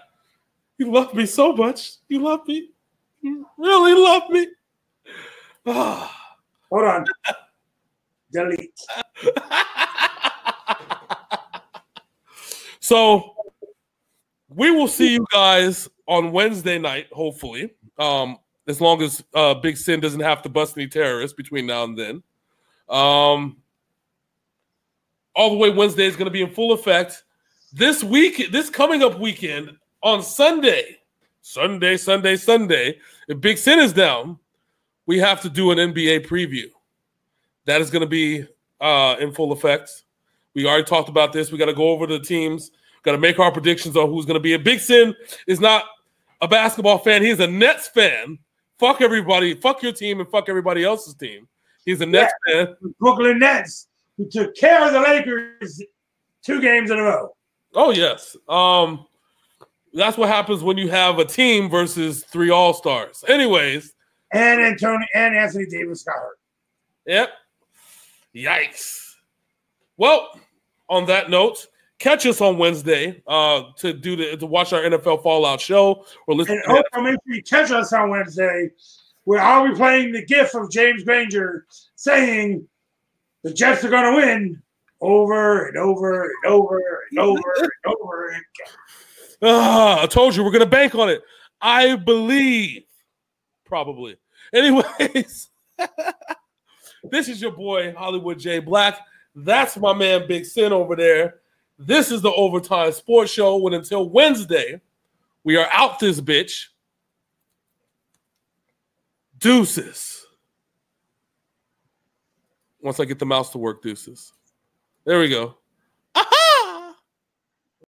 S1: You love me so much. You love me. You really love me.
S2: Hold on. Delete.
S1: so we will see you guys on Wednesday night, hopefully. Um, as long as uh, Big Syn doesn't have to bust any terrorists between now and then. Um, all the way Wednesday is going to be in full effect. This week, this coming up weekend on Sunday, Sunday, Sunday, Sunday, if Big Syn is down, we have to do an NBA preview. That is going to be uh, in full effect. We already talked about this. We got to go over the teams. Got to make our predictions on who's going to be. A Big Syn is not a basketball fan. He's a Nets fan. Fuck everybody. Fuck your team and fuck everybody else's team. He's a Nets yeah. fan.
S2: Brooklyn Nets, who took care of the Lakers two games in a row.
S1: Oh yes. Um, that's what happens when you have a team versus three All Stars. Anyways,
S2: and Anthony and Anthony Davis got hurt.
S1: Yep. Yikes. Well, on that note, catch us on Wednesday uh, to do the, to watch our NFL Fallout show or listen.
S2: And also make sure you catch us on Wednesday, where I'll be playing the GIF of James Granger saying the Jets are going to win over and over and over and over and over again.
S1: Uh, I told you we're going to bank on it. I believe, probably. Anyways. This is your boy, Hollywood J Blaq. That's my man, Big Syn over there. This is the Overtime Sports Show. When until Wednesday, we are out this bitch. Deuces. Once I get the mouse to work, deuces. There we go.